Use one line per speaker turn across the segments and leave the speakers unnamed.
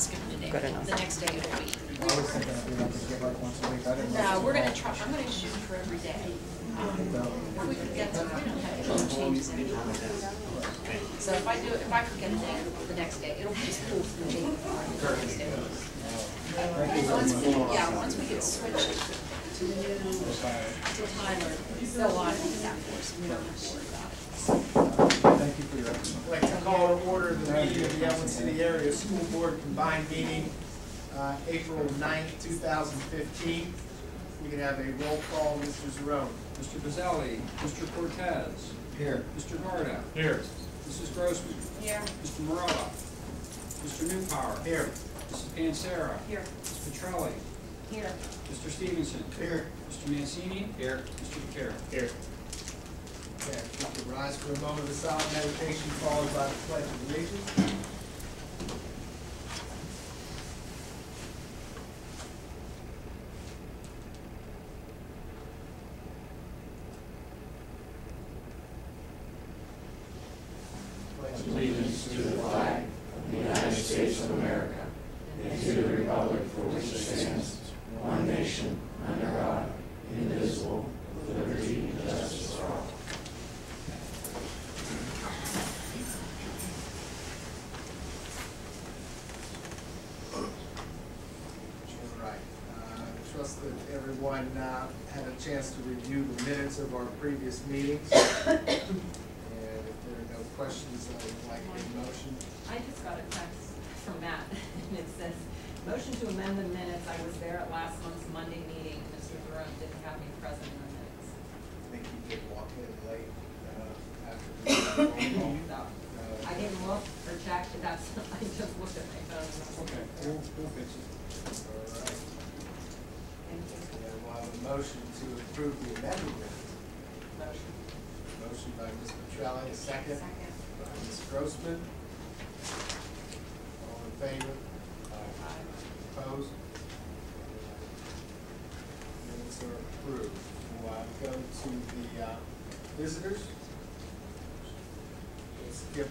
skipping a day.
Good enough.
The next day it'll be.
I was thinking if we had to get like once a week, I didn't know.
No, we're gonna try, I'm gonna shoot for every day. Um, If we could get to, we don't have any changes anytime. So if I do, if I forget a day, the next day, it'll just pull from the day before the next day. And once we, yeah, once we get switched to the new, to timer, they'll automate that for us, and we don't have to worry about it.
Thank you for your excellent.
I'd like to call to order the meeting of the Ellwood City Area School Board Combined Meeting, uh, April 9th, two thousand fifteen. We can have a roll call, Mr. Zarone.
Mr. Bazali, Mr. Cortez,
Here.
Mr. Narda,
Here.
Mrs. Grossman,
Here.
Mr. Morella, Mr. Newpower,
Here.
Mrs. Pansara,
Here.
Ms. Petrelli,
Here.
Mr. Stevenson,
Here.
Mr. Mancini. Here. Mr. Vaquera.
Here. If we could rise for a moment of silent meditation followed by the pledge of allegiance. Pledge
allegiance to the flag of the United States of America and to the republic for which it stands, one nation, under God, indivisible, with liberty and justice for all.
All right. Uh, I Trust that everyone uh, had a chance to review the minutes of our previous meetings. And if there are no questions, I would like a motion.
I just got a text from Matt, and it says, motion to amend the minutes, I was there at last month's Monday meeting, Mr. Jerome didn't have me present in the minutes.
I think you did walk in late uh, after the roll
So,
call.
I didn't look or check, but that's, I just looked at my phone. and I was
Okay,
like,
we'll, we'll fix it.
All right.
Thank you.
And we'll have a motion to approve the amended minutes.
Motion.
Motion by Ms. Petrelli, a second
Second.
by Ms. Grossman. All in favor? Opposed? Minutes are approved. We'll uh, go to the uh, visitors. Let's give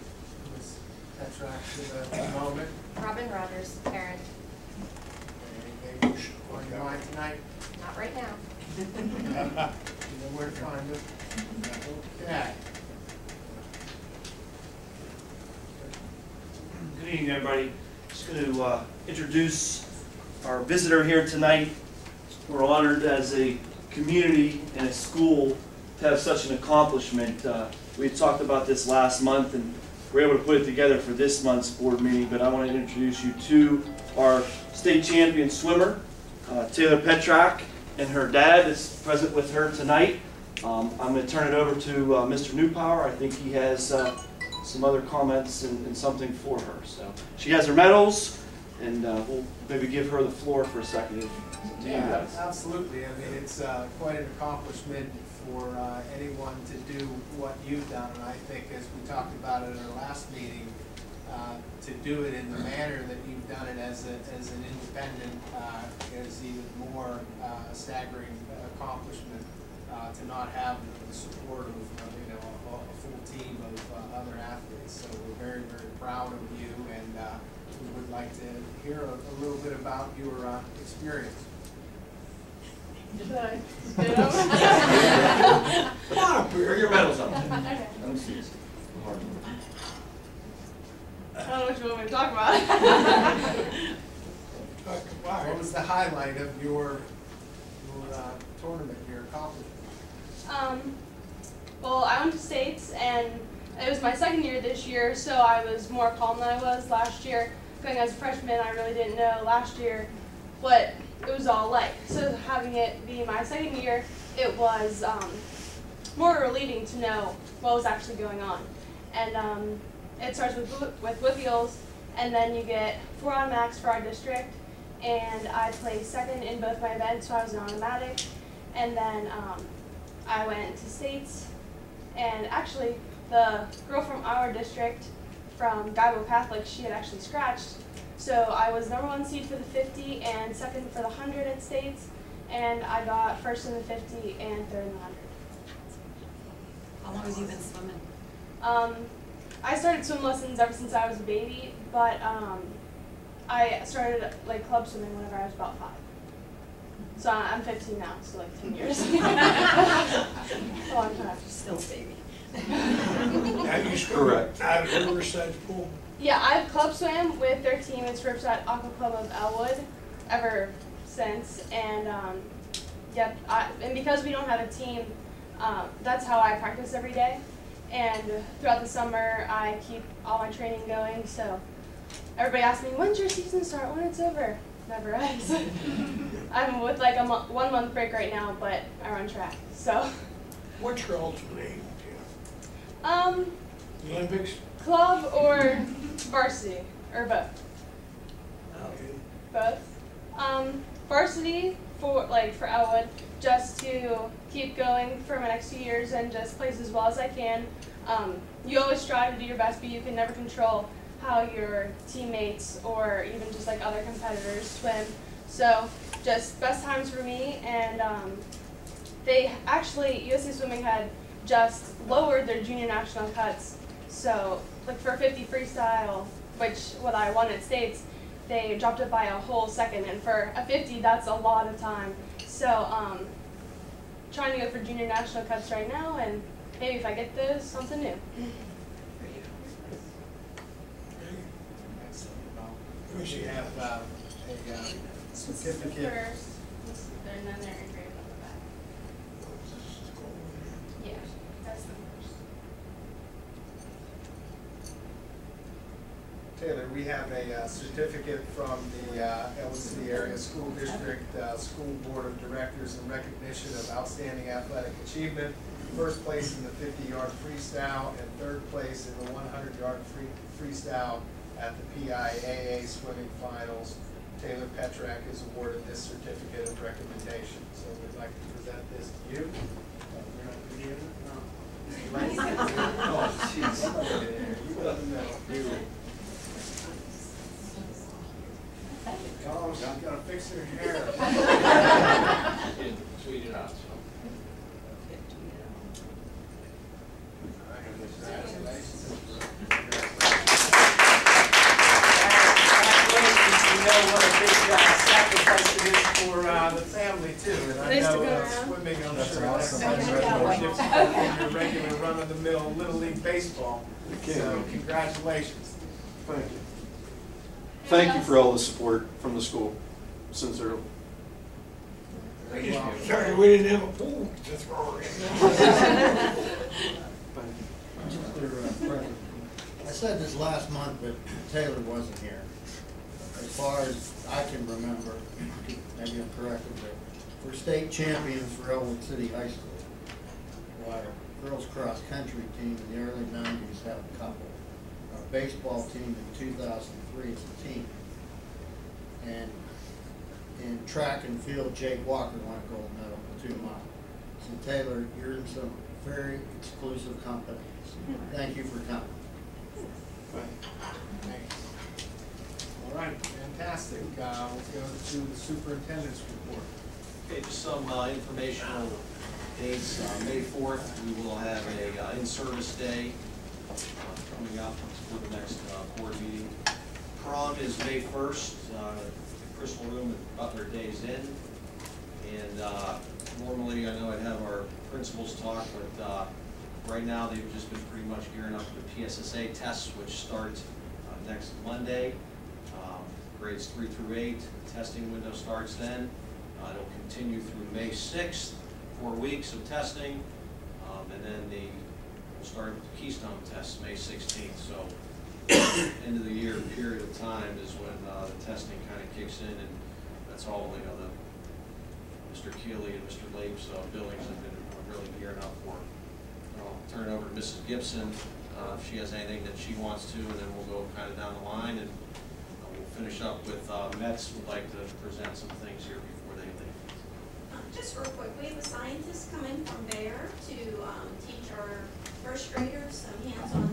Ms. Petrak a moment.
Robin Rogers, parent,
Anything on your mind tonight?
not right now.
You know where to find it? Okay.
Good evening, everybody. Just going to uh, introduce our visitor here tonight. We're honored as a community and a school to have such an accomplishment. Uh, We talked about this last month and we're able to put it together for this month's board meeting, but I want to introduce you to our state champion swimmer, uh, Taylor Petrak, and her dad is present with her tonight. Um, I'm going to turn it over to uh, Mr. Newpower. I think he has uh, some other comments and, and something for her. So she has her medals, and uh, we'll maybe give her the floor for a second. It's up to you
Yeah, absolutely. I mean, it's uh, quite an accomplishment for uh, anyone to do what you've done. And I think, as we talked about at our last meeting, uh, to do it in the manner that you've done it as a, as an independent uh, is even more uh, staggering accomplishment uh, to not have the support of, you know, a, a full team of uh, other athletes. So we're very, very proud of you and uh, we would like to hear a, a little bit about your experience.
Come on up here, your medals up. Let me see this.
I don't know what you want me to talk about.
What was the highlight of your, your uh, tournament, your accomplishment?
um, well, I went to states, and it was my second year this year, so I was more calm than I was last year. Going as a freshman, I really didn't know last year what it was all like. So having it be my second year, it was um, more relieving to know what was actually going on. And um, it starts with with wheels, and then you get four automatics for our district. And I placed second in both my events, so I was an automatic. And then um, I went to states, and actually the girl from our district, from Guybo Catholic, she had actually scratched. So I was number one seed for the 50 and second for the 100 at states, and I got first in the 50 and third in the 100.
How long have you been swimming?
Um, I started swim lessons ever since I was a baby, but um, I started like club swimming whenever I was about five. So I- I'm 15 now, so like 10 years. a long time.
Still baby.
Have you swum
Correct.
out of the Riverside pool?
Yeah, I've club swam with their team. It's Riverside Aqua Club of Ellwood ever since. And um, yep, I, and because we don't have a team, um, that's how I practice every day. And throughout the summer, I keep all my training going. So everybody asks me, when's your season start? When it's over? Never ends. I'm with like a mo- one month break right now, but I run track. So,
What's your ultimate aim,
um,
Jim? Olympics?
Club or varsity or both. both. Um, varsity for like for Ellwood, just to keep going for my next few years and just place as well as I can. Um, you always strive to do your best, but you can never control how your teammates or even just like other competitors swim. So just best times for me, and um, they actually USA Swimming had just lowered their junior national cuts. So like for 50 freestyle, which what I won at states, they dropped it by a whole second, and for a 50, that's a lot of time. So, um, trying to go for junior national cups right now, and maybe if I get those, something new.
We have uh, a uh, certificate.
First, and then they're engraved on the back. Yeah, that's the first.
Taylor, we have a uh, certificate from the uh, Ellwood City Area School District uh, School Board of Directors in recognition of outstanding athletic achievement. First place in the fifty-yard freestyle and third place in the one hundred-yard free freestyle at the PIAA swimming finals. Taylor Petrak is awarded this certificate of recommendation. So we'd like to present this to you. You're not gonna give it? No. You like it?
Oh, jeez.
You got the medal. Oh, she's gonna fix her hair.
Tweet it out, so.
Congratulations, you know what a big uh, sacrifice it is for uh, the family too. And I
Nice to
know
go
uh, swimming, I'm
That's
sure
awesome.
much
Okay.
more difficult than your regular run-of-the-mill Little League baseball.
Okay.
So congratulations.
Thank you. Thank you for all the support from the school, sincerely. Wow.
Sorry, we didn't have a pool to throw in.
I said this last month, but Taylor wasn't here. As far as I can remember, maybe I'm correct, but we're state champions for Ellwood City High School. Our girls cross country team in the early 90s had a couple. Our baseball team in 2000 grades a team. And in track and field, Jake Walker won a gold medal for two miles. So Taylor, you're in some very exclusive company. Thank you for coming.
Thanks. All right, fantastic. Uh, we'll go to the superintendent's report.
Okay, just some uh, informational dates. Uh, May 4th, we will have a uh, in-service day uh, coming up for the next uh, board meeting. Prom is May 1st, uh, Crystal Room at Butler Days Inn. And uh, normally, I know I'd have our principals talk, but uh, right now, they've just been pretty much gearing up for the PSSA tests, which start uh, next Monday. Um, Grades three through eight, testing window starts then. Uh, It'll continue through May sixth, four weeks of testing. Um, And then the, we'll start the Keystone tests May sixteenth. So end of the year period of time is when uh, the testing kind of kicks in, and that's all, you know, the, Mr. Keeley and Mr. Lapes uh, buildings have been really gearing up for. I'll turn it over to Mrs. Gibson, uh, if she has anything that she wants to, and then we'll go kind of down the line, and uh, we'll finish up with, uh, Metz would like to present some things here before they leave.
Just real quick, we have a scientist coming from Bayer to um, teach our first graders some hands-on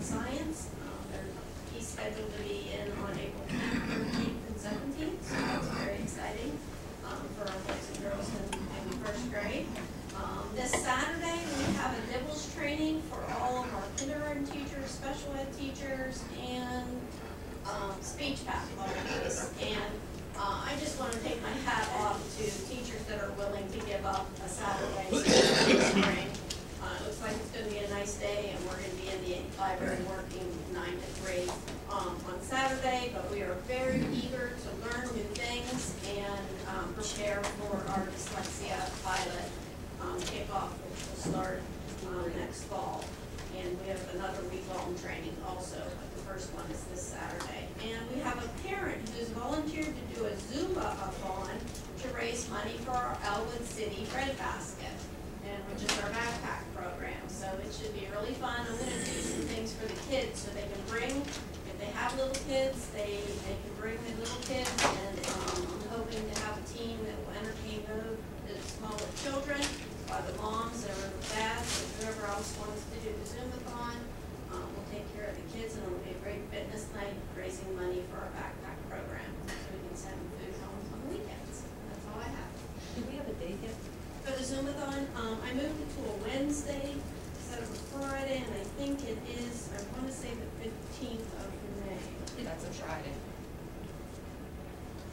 that's a Friday.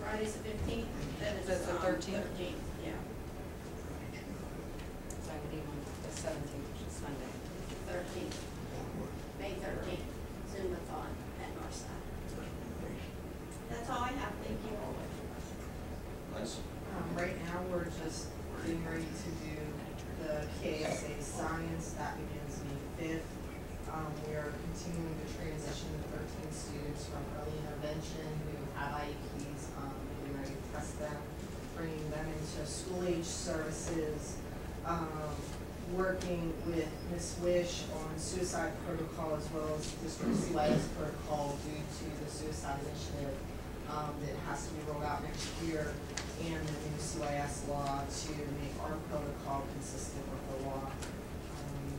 Friday's the fifteenth, then it's.
That's the 13th.
13th. Suicide protocol as well as district CYS protocol due to the suicide initiative, um, that has to be rolled out next year and the new CYS law to make our protocol consistent with the law. Um.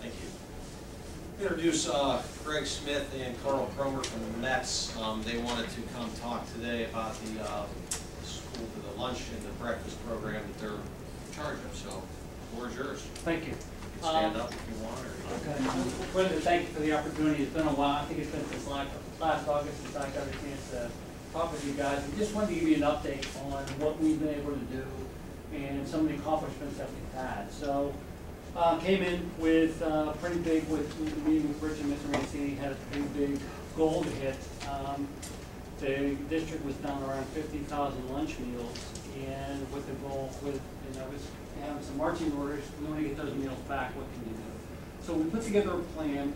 Thank you. Introduce uh, Greg Smith and Carl Cromer from the Metz. Um, They wanted to come talk today about the uh, school, the lunch and the breakfast program that they're in charge of, so the floor is yours.
Thank you.
You can stand up if you want, or.
Okay, Brenda, thank you for the opportunity. It's been a while, I think it's been since last, last August since I got a chance to talk with you guys. We just wanted to give you an update on what we've been able to do and some of the accomplishments that we've had. So, uh, came in with, uh, pretty big, with, with the meeting with Rich and Mr. Mancini, had a pretty big goal to hit. Um, the district was down around fifty thousand lunch meals, and with the goal, with, you know, was having some marching orders, we want to get those meals back, what can you do? So we put together a plan,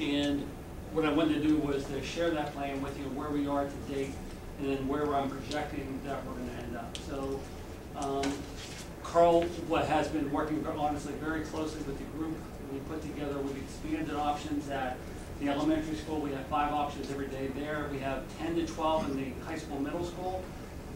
and what I wanted to do was to share that plan with you, where we are to date, and then where I'm projecting that we're gonna end up. So, um, Carl, what has been working honestly very closely with the group, we put together, we expanded options at the elementary school, we have five options every day there, we have ten to twelve in the high school, middle school.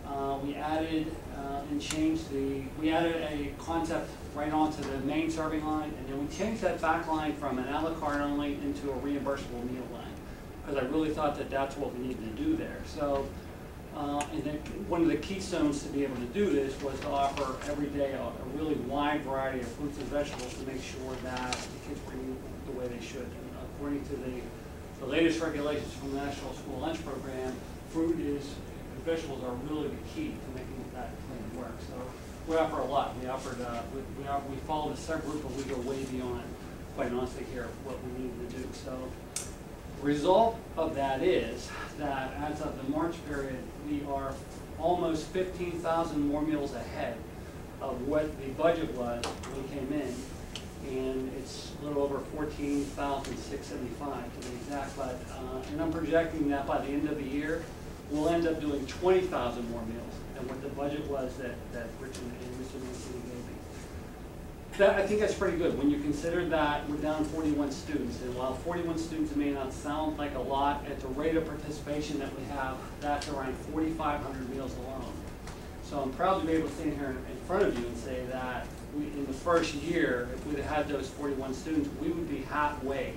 Uh, we added, uh, and changed the, we added a concept right onto the main serving line, and then we changed that back line from an à la carte only into a reimbursable meal line. Because I really thought that that's what we needed to do there, so, uh, and then, one of the keystones to be able to do this was to offer every day a, a really wide variety of fruits and vegetables to make sure that the kids were eating the way they should. According to the, the latest regulations from the National School Lunch Program, fruit is, vegetables are really the key to making that plan work. So we offer a lot. We offered, uh, we, we, offer, we followed a set group, but we go way beyond, quite honestly, here, what we needed to do. So result of that is that as of the March period, we are almost fifteen thousand more meals ahead of what the budget was when we came in. And it's a little over fourteen thousand six seventy-five to be exact, but, uh, and I'm projecting that by the end of the year, we'll end up doing twenty thousand more meals than what the budget was that, that Rich and Mr. Mancini gave me. That, I think that's pretty good, when you consider that we're down forty-one students, and while forty-one students may not sound like a lot, at the rate of participation that we have, that's around forty-five hundred meals alone. So I'm proud to be able to stand here in front of you and say that we, in the first year, if we'd had those forty-one students, we would be halfway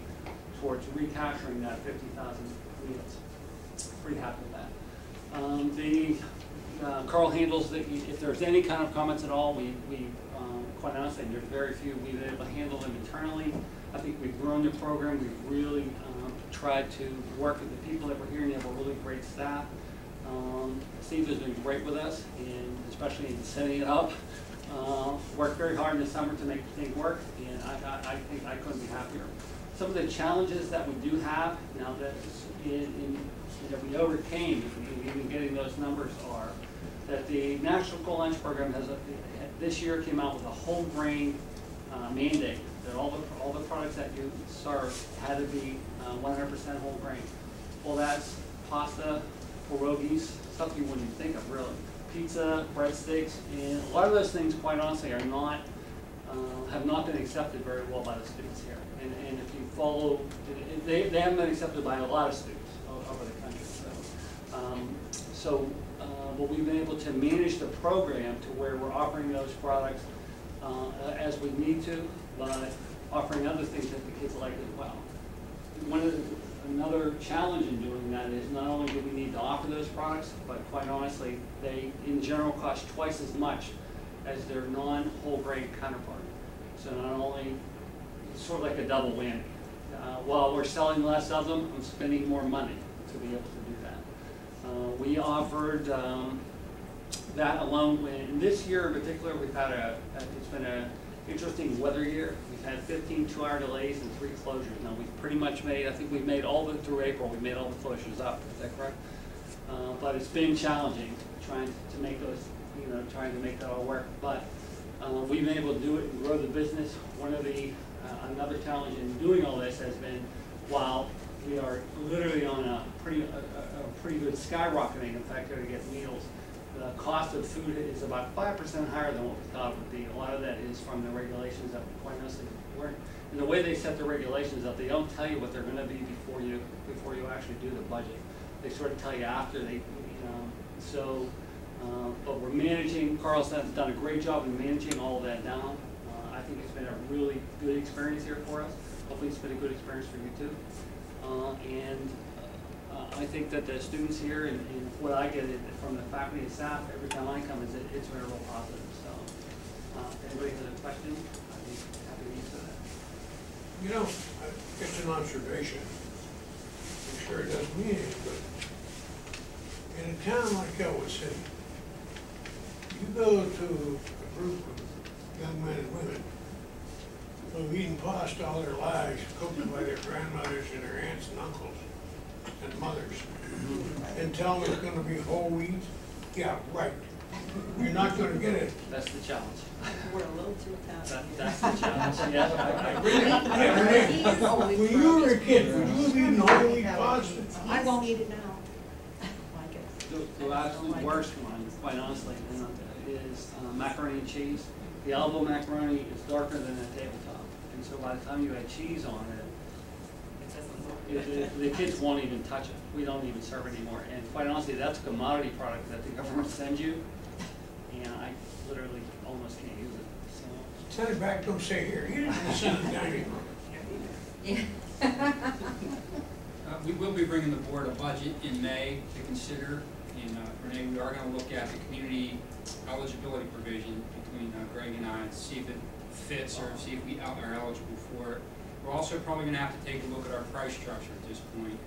towards recapturing that fifty thousand meals. Pretty happy with that. Um, the, uh, Carl handles the, if there's any kind of comments at all, we, we, um, quite honestly, there's very few, we've been able to handle them internally. I think we've grown the program, we've really um, tried to work with the people that were here, and you have a really great staff. Um, Steve has been great with us, and especially in setting it up. Uh, Worked very hard in the summer to make the thing work, and I, I, I think I couldn't be happier. Some of the challenges that we do have, now that, in, in, that we overcame, in even getting those numbers are, that the National School Lunch Program has, a this year came out with a whole grain uh, mandate, that all the, all the products that you serve had to be uh, one hundred percent whole grain. Well, that's pasta, pierogies, stuff you wouldn't think of really. Pizza, breadsticks, and a lot of those things, quite honestly, are not, uh, have not been accepted very well by the students here. And, and if you follow, they, they haven't been accepted by a lot of students over the country, so. Um, so, uh, but we've been able to manage the program to where we're offering those products, uh, as we need to, but offering other things that the kids like as well. One of the, another challenge in doing that is not only do we need to offer those products, but quite honestly, they in general cost twice as much as their non-whole grain counterpart. So not only, it's sort of like a double whammy. Uh, while we're selling less of them, I'm spending more money to be able to do that. Uh, we offered, um, that alone, in this year in particular, we've had a- it's been an interesting weather year. Had 15 two-hour delays and three closures. Now, we've pretty much made, I think we've made all the, through April, we've made all the closures up, is that correct? Uh, but it's been challenging, trying to make those, you know, trying to make that all work. But, uh, we've been able to do it and grow the business. One of the, uh, another challenge in doing all this has been, while we are literally on a pretty, a, a, a pretty good skyrocketing, in fact, to get meals, the cost of food is about five percent higher than what we thought it would be. A lot of that is from the regulations that quite honestly weren't. And the way they set the regulations up, they don't tell you what they're gonna be before you, before you actually do the budget. They sort of tell you after they, you know, so, uh, but we're managing, Carl's done, a great job in managing all of that down. Uh, I think it's been a really good experience here for us. Hopefully it's been a good experience for you too. Uh, and I think that the students here and, and what I get from the faculty and staff every time I come is it, it's very real positive, so. Uh, if anybody has a question, I'd be happy to answer that.
You know, it's an observation. I'm sure it doesn't mean it, but in a town like Ellwood City, you go to a group of young men and women who've eaten pasta all their lives, cooked by their grandmothers and their aunts and uncles and mothers, and tell them it's gonna be whole wheat, yeah, right. You're not gonna get it.
That's the challenge.
We're a little too fast.
That, that's the challenge, yeah, I, I
Really? Yeah, Renee, When you were a kid, would you have eaten whole wheat pasta?
I won't eat it now.
The, the absolute worst one, quite honestly, you know, is uh, macaroni and cheese. The elbow macaroni is darker than a tabletop, and so by the time you add cheese on it, it- it- the kids won't even touch it. We don't even serve it anymore, and quite honestly, that's a commodity product that the government sends you, and I literally almost can't use it, so.
Send it back, don't say here, you didn't send it down here.
Uh, we will be bringing the board a budget in May to consider, and, uh, Renee, we are gonna look at the community eligibility provision between uh, Greg and I, and see if it fits, or see if we are eligible for it. We're also probably gonna have to take a look at our price structure at this point.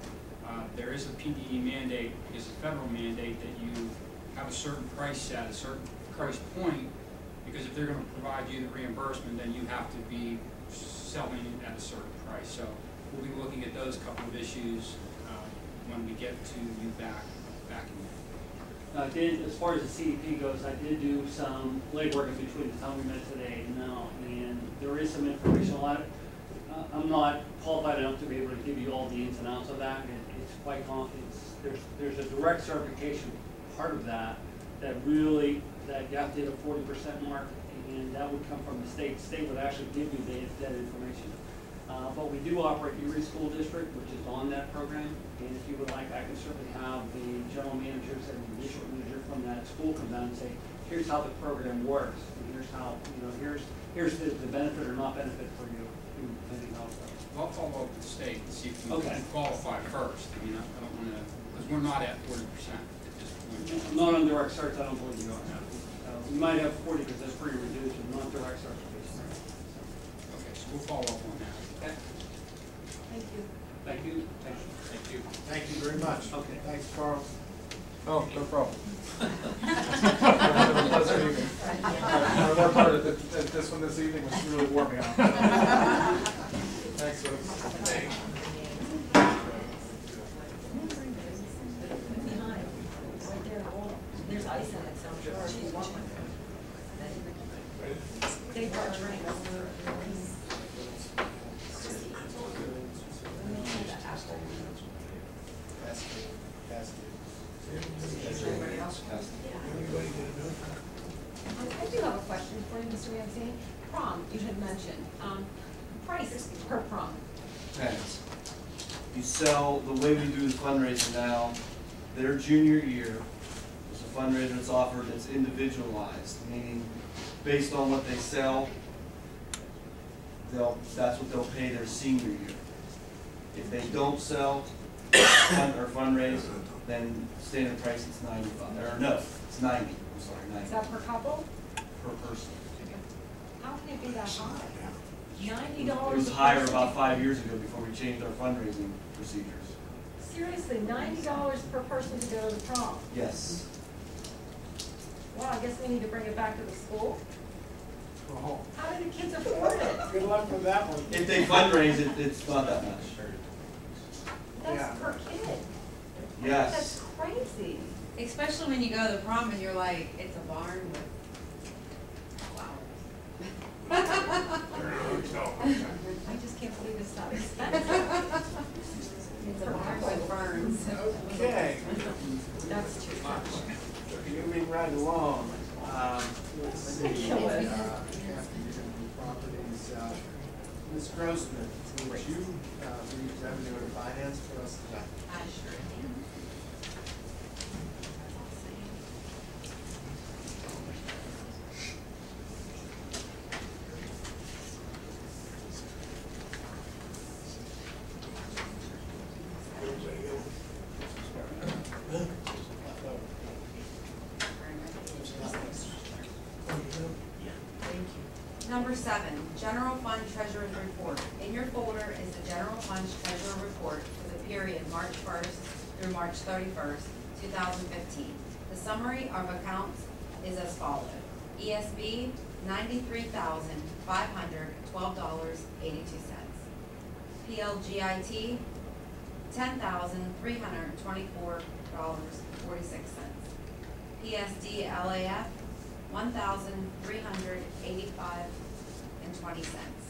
Uh, there is a PDE mandate, it's a federal mandate that you have a certain price set, a certain price point, because if they're gonna provide you the reimbursement, then you have to be selling at a certain price. So we'll be looking at those couple of issues uh, when we get to you back, back in May.
I did, as far as the CDP goes, I did do some legwork in between the time we met today and now, and there is some information on it. Uh, I'm not qualified enough to be able to give you all the ins and outs of that, It- it's quite it's, there's, there's a direct certification part of that, that really, that have to a forty percent mark, and that would come from the state, state would actually give you that, that information. Uh, but we do operate Erie School District, which is on that program, and if you would like, I can certainly have the general managers and the district manager from that school come down and say, here's how the program works, and here's how, you know, here's, here's the, the benefit or not benefit for you, depending on how it goes.
I'll follow up with the state and see if we
Okay.
can qualify first. I mean, I I don't wanna, because we're not at forty percent at this point.
Not on direct search, I don't believe you are. Uh, we might have forty, because that's pretty reduced, but not direct search.
Okay, so we'll follow up on that.
Okay. Thank you.
Thank you.
Thank you Thank you very much.
Okay.
Thanks, Carl.
Oh, no problem. Have a pleasant evening. My work hard at this one this evening was really warming up.
Thank you.
Based on what they sell, they'll, that's what they'll pay their senior year. If they don't sell fun- or fundraise, then standard price is ninety-five, or no, it's ninety, I'm sorry,
90.
Is
that per couple?
per person.
How can it be that high? Ninety dollars.
It was higher about five years ago before we changed our fundraising procedures.
Seriously, ninety dollars per person to go to the prom?
Yes.
Well, I guess we need to bring it back to the school.
Oh,
How do the kids afford it?
Good luck with that one.
If they fundraise, it, it's not that much.
Yeah.
That's per kid.
Yes.
That's crazy.
Especially when you go to the prom and you're like, it's a barn with
I just can't believe it's that expensive.
It's a barn with ferns.
Okay,
That's too much.
Moving right along. Um, let's see.
Ridiculous.
uh, Properties, uh, Ms. Grossman, would you, uh, read revenue and finance for us tonight?
I sure am.
31st, 2015. The summary of accounts is as follows. ESB, $93,512.82. PLGIT, $10,324.46. PSDLAF, $1,385 and 20 cents.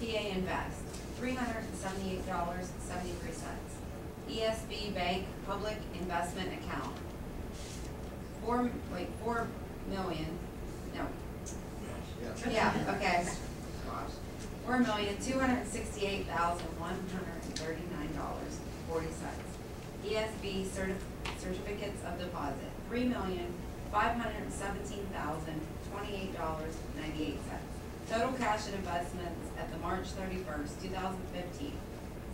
PA Invest, $378.73. ESB Bank Public Investment Account, four, wait, four million, no, yeah, okay. Gosh. Four million, two hundred sixty-eight thousand, one hundred and thirty-nine dollars, forty cents. ESB certi- certificates of deposit, three million, five hundred seventeen thousand, twenty-eight dollars, ninety-eight cents. Total cash and investments at the March thirty-first, two thousand fifteen,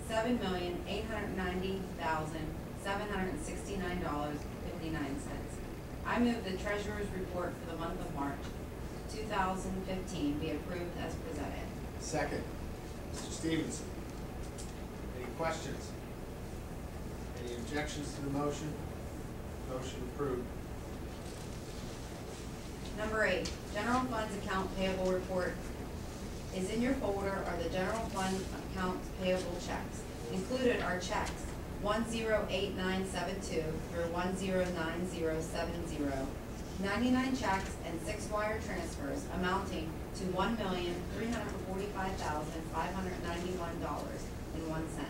seven million, eight hundred ninety thousand, seven hundred sixty-nine dollars, fifty-nine cents. I move the treasurer's report for the month of March, two thousand fifteen be approved as presented.
Second, Mr. Stevenson. Any questions? Any objections to the motion? Motion approved.
Number eight, general funds account payable report is in your folder are the general fund accounts payable checks. Included are checks one zero eight nine seven two through 109070, 99 checks and six wire transfers amounting to one million, three hundred and forty-five thousand, five hundred ninety-one dollars and one cent.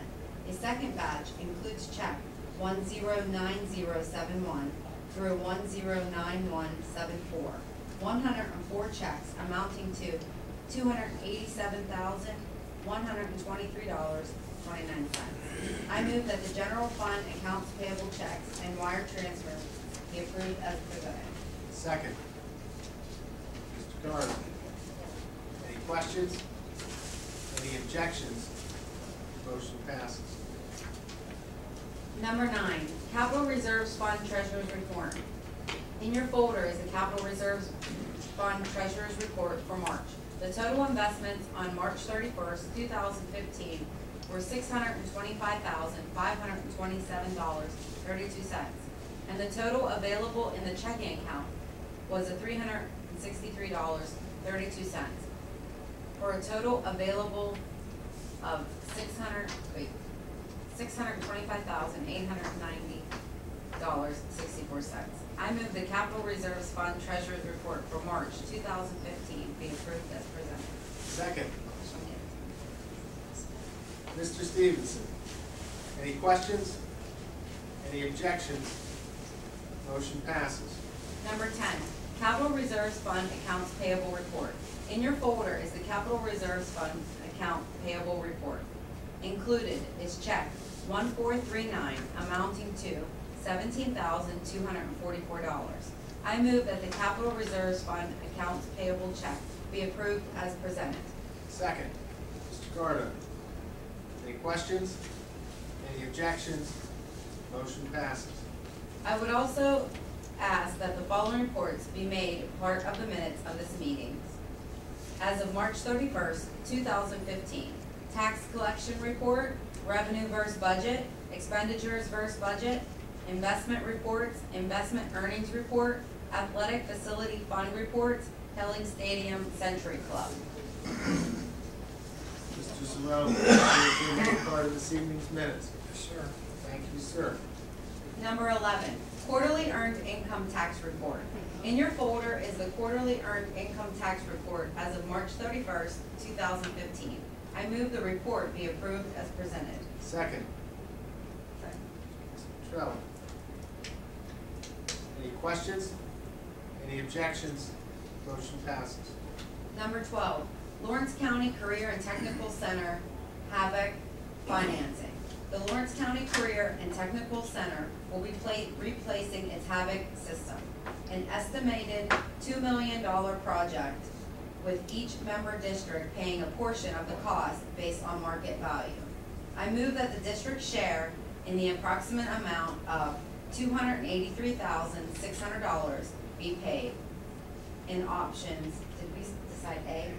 A second batch includes check one zero nine zero seven one through one zero nine one seven four. One hundred and four checks amounting to two hundred eighty-seven thousand, one hundred and twenty-three dollars, twenty-nine cents. I move that the general fund accounts payable checks and wire transfers be approved as presented.
Second. Mr. Garza. Any questions? Any objections? Motion passes.
Number nine, capital reserves fund treasurer's report. In your folder is the capital reserves fund treasurer's report for March. The total investments on March 31st, 2015 were $625,527.32, and the total available in the checking account was $363.32, for a total available of 600 wait, $625,890.64. I move the capital reserves fund treasurer's report for March two thousand fifteen be approved as presented.
Second. Mr. Stevenson, any questions? Any objections? Motion passes.
Number ten, capital reserves fund accounts payable report. In your folder is the capital reserves fund account payable report. Included is check one four three nine amounting to seventeen thousand two hundred and forty-four dollars. I move that the capital reserves fund accounts payable check be approved as presented.
Second. Mr. Carter, any questions? Any objections? Motion passes.
I would also ask that the following reports be made part of the minutes of this meeting. As of March thirty-first, two thousand fifteen, tax collection report, revenue versus budget, expenditures versus budget, investment reports, investment earnings report, athletic facility fund reports, Helling Stadium Century Club.
Mr. Zarone, will you be part of this evening's minutes?
Yes, sir.
Thank you, sir.
Number eleven, quarterly earned income tax report. In your folder is the quarterly earned income tax report as of March thirty-first, two thousand fifteen. I move the report be approved as presented.
Second. Mr. Trello. Any questions? Any objections? Motion passes.
Number twelve, Lawrence County Career and Technical Center, HVAC Financing. The Lawrence County Career and Technical Center will be pla- replacing its HVAC system. An estimated two million dollar project with each member district paying a portion of the cost based on market value. I move that the district share in the approximate amount of two hundred and eighty-three thousand, six hundred dollars be paid in options, did we decide A?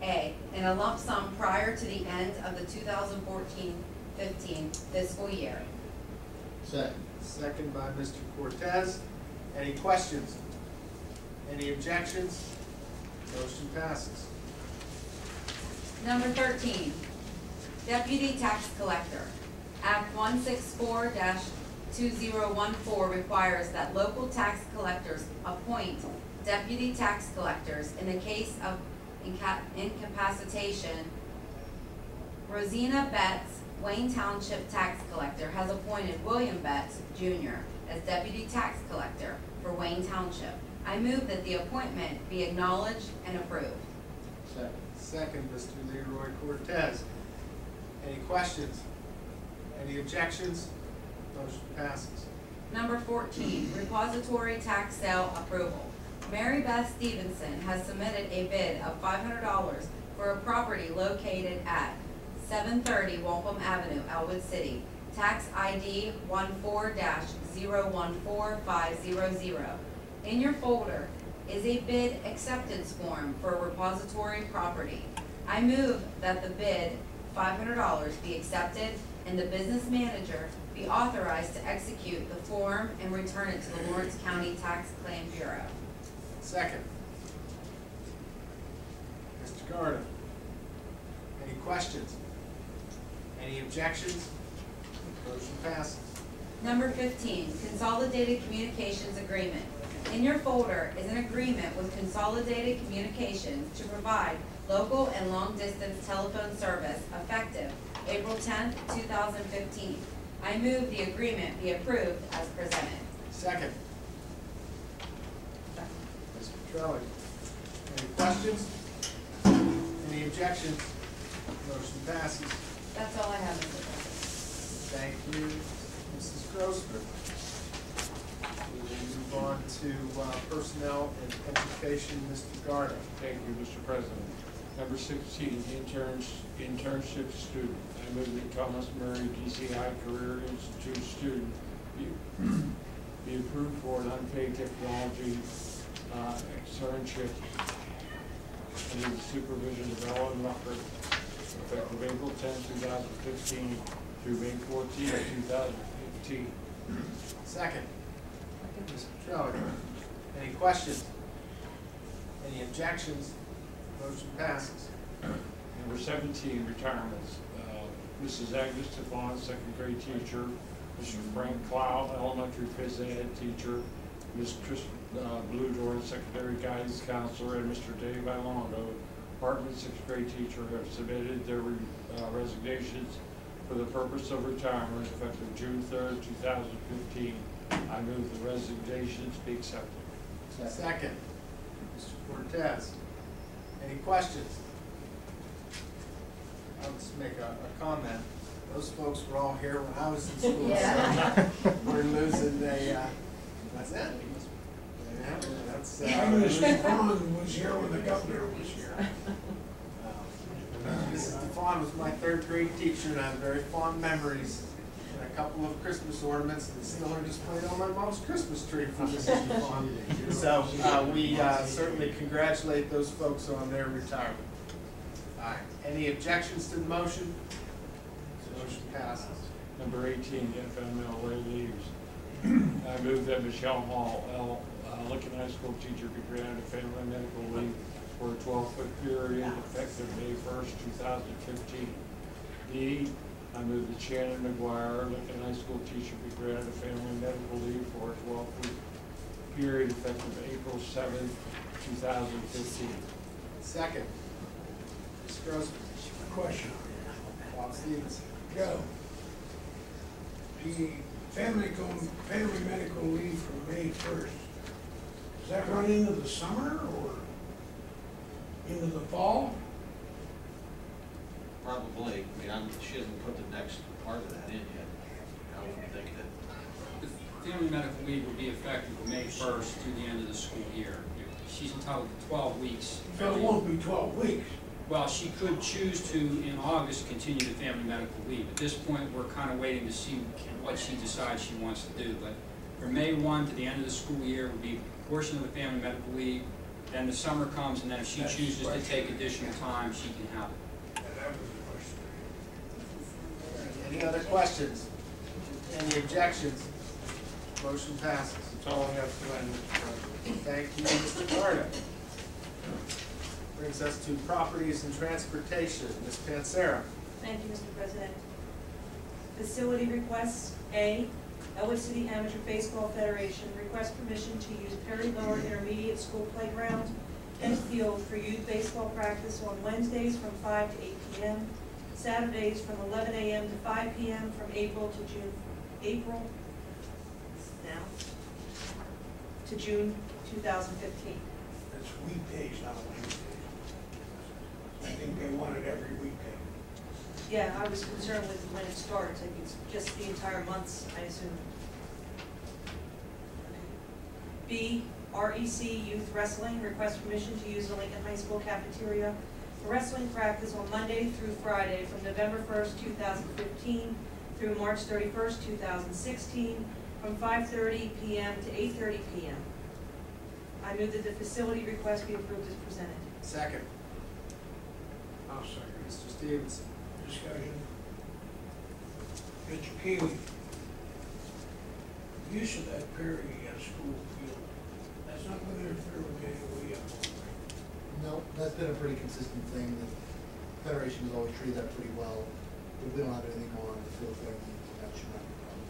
A, in a lump sum prior to the end of the 2014-15 fiscal year.
Second.
Second by Mr. Cortez. Any questions? Any objections? Motion passes.
Number thirteen, deputy tax collector. Act one six four two zero one four requires that local tax collectors appoint deputy tax collectors in the case of inca- incapacitation. Rosina Betts, Wayne Township Tax Collector, has appointed William Betts Jr. as deputy tax collector for Wayne Township. I move that the appointment be acknowledged and approved.
Second.
Second, Mr. Leroy Cortez. Any questions? Any objections? Motion passes.
Number fourteen, repository tax sale approval. Mary Beth Stevenson has submitted a bid of five hundred dollars for a property located at seven thirty Wampum Avenue, Ellwood City. Tax ID one four dash zero one four five zero zero. In your folder is a bid acceptance form for a repository property. I move that the bid, five hundred dollars, be accepted and the business manager be authorized to execute the form and return it to the Lawrence County Tax Claim Bureau.
Second. Mr. Carter. Any questions? Any objections? Motion passes.
Number fifteen, Consolidated Communications Agreement. In your folder is an agreement with Consolidated Communications to provide local and long-distance telephone service effective April tenth, two thousand fifteen. I move the agreement be approved as presented.
Second. Mr. Trelli. Any questions? Any objections? Motion passes.
That's all I have, Mr. President.
Thank you, Mrs. Grossman. We will move on to uh, personnel and education, Mr. Garda.
Thank you, Mr. President. Number sixteen, interns, internship student. I move that Thomas Murray DCI Career Institute student be, be approved for an unpaid technology, uh, internship under the supervision of Ellen Rucker, effective April 10, two thousand fifteen through May 14, two thousand fifteen.
Second. Mr. Any questions? Any objections? Motion passes.
Number seventeen, retirements. Uh, Mrs. Agnes Stephon, second grade teacher. Mr. Frank Cloud, elementary phys ed teacher. Ms. Chris uh, Bludor, secondary guidance counselor, and Mr. Dave Alondo, department sixth grade teacher, have submitted their re- uh, resignations for the purpose of retirement effective June third, two thousand fifteen. I move the resignations be accepted.
Second. Mr. Cortez. Any questions? I'll just make a, a comment. Those folks were all here when I was in school,
Yeah.
so we're losing a, uh, that's it. Yeah, that's,
Agnes
uh,
Stefan was here when the governor was here.
Mrs. DeFawn was my third grade teacher and I have very fond memories. And a couple of Christmas ornaments that still are displayed on my mom's Christmas tree from Mrs. DeFawn. So, uh, we, uh, certainly congratulate those folks on their retirement. All right, any objections to the motion? The motion passes.
Number eighteen, FMLA leaves. I move that Michelle Hall, L, uh, Lincoln High School teacher, be granted a family medical leave for a twelve-foot period effective May first, two thousand fifteen. D, I move that Shannon McGuire, Lincoln High School teacher, be granted a family medical leave for a twelve-week period effective April 7, two thousand fifteen.
Second. Ms. Grossman.
Question.
Bob Stevens.
Joe. The family go, family medical leave from May first, does that run into the summer or into the fall?
Probably, I mean, I'm, she hasn't put the next part of that in yet. I wouldn't think that,
The family medical leave will be effective May first through the end of the school year. She's entitled to twelve weeks.
So it won't be twelve weeks.
Well, she could choose to, in August, continue the family medical leave. At this point, we're kind of waiting to see what she decides she wants to do. But from May one to the end of the school year would be a portion of the family medical leave. Then the summer comes, and then if she
That's
chooses to take additional time, she can have it.
Yeah, that was the question.
Any other questions? Any objections? Motion passes.
That's all have Mr. President.
Thank you, Mr. Carter. Brings us to properties and transportation. Ms. Pansera.
Thank you, Mr. President. Facility requests, A, Ellwood City Amateur Baseball Federation requests permission to use Perry Lower Intermediate School Playground and field for youth baseball practice on Wednesdays from five to eight P M, Saturdays from eleven A M to five P M from April to June, April, now, to June two thousand fifteen.
It's weekdays, not Wednesdays. I think they want it every weekday.
Yeah, I was concerned with when it starts, like it's just the entire months, I assume. B, REC Youth Wrestling requests permission to use the Lincoln High School cafeteria wrestling practice on Monday through Friday from November first, two thousand fifteen through March thirty-first, two thousand sixteen, from five thirty PM to eight thirty PM. I move that the facility request be approved as presented.
Second.
I'll second.
Mr. Stevenson.
Discussion. Mr. Keeley. Use of that Perry uh, school field, that's not going to interfere with anything we have.
No, that's been a pretty consistent thing. The Federation has always treated that pretty well. But we don't have anything going on in the field there, and that should not be a problem.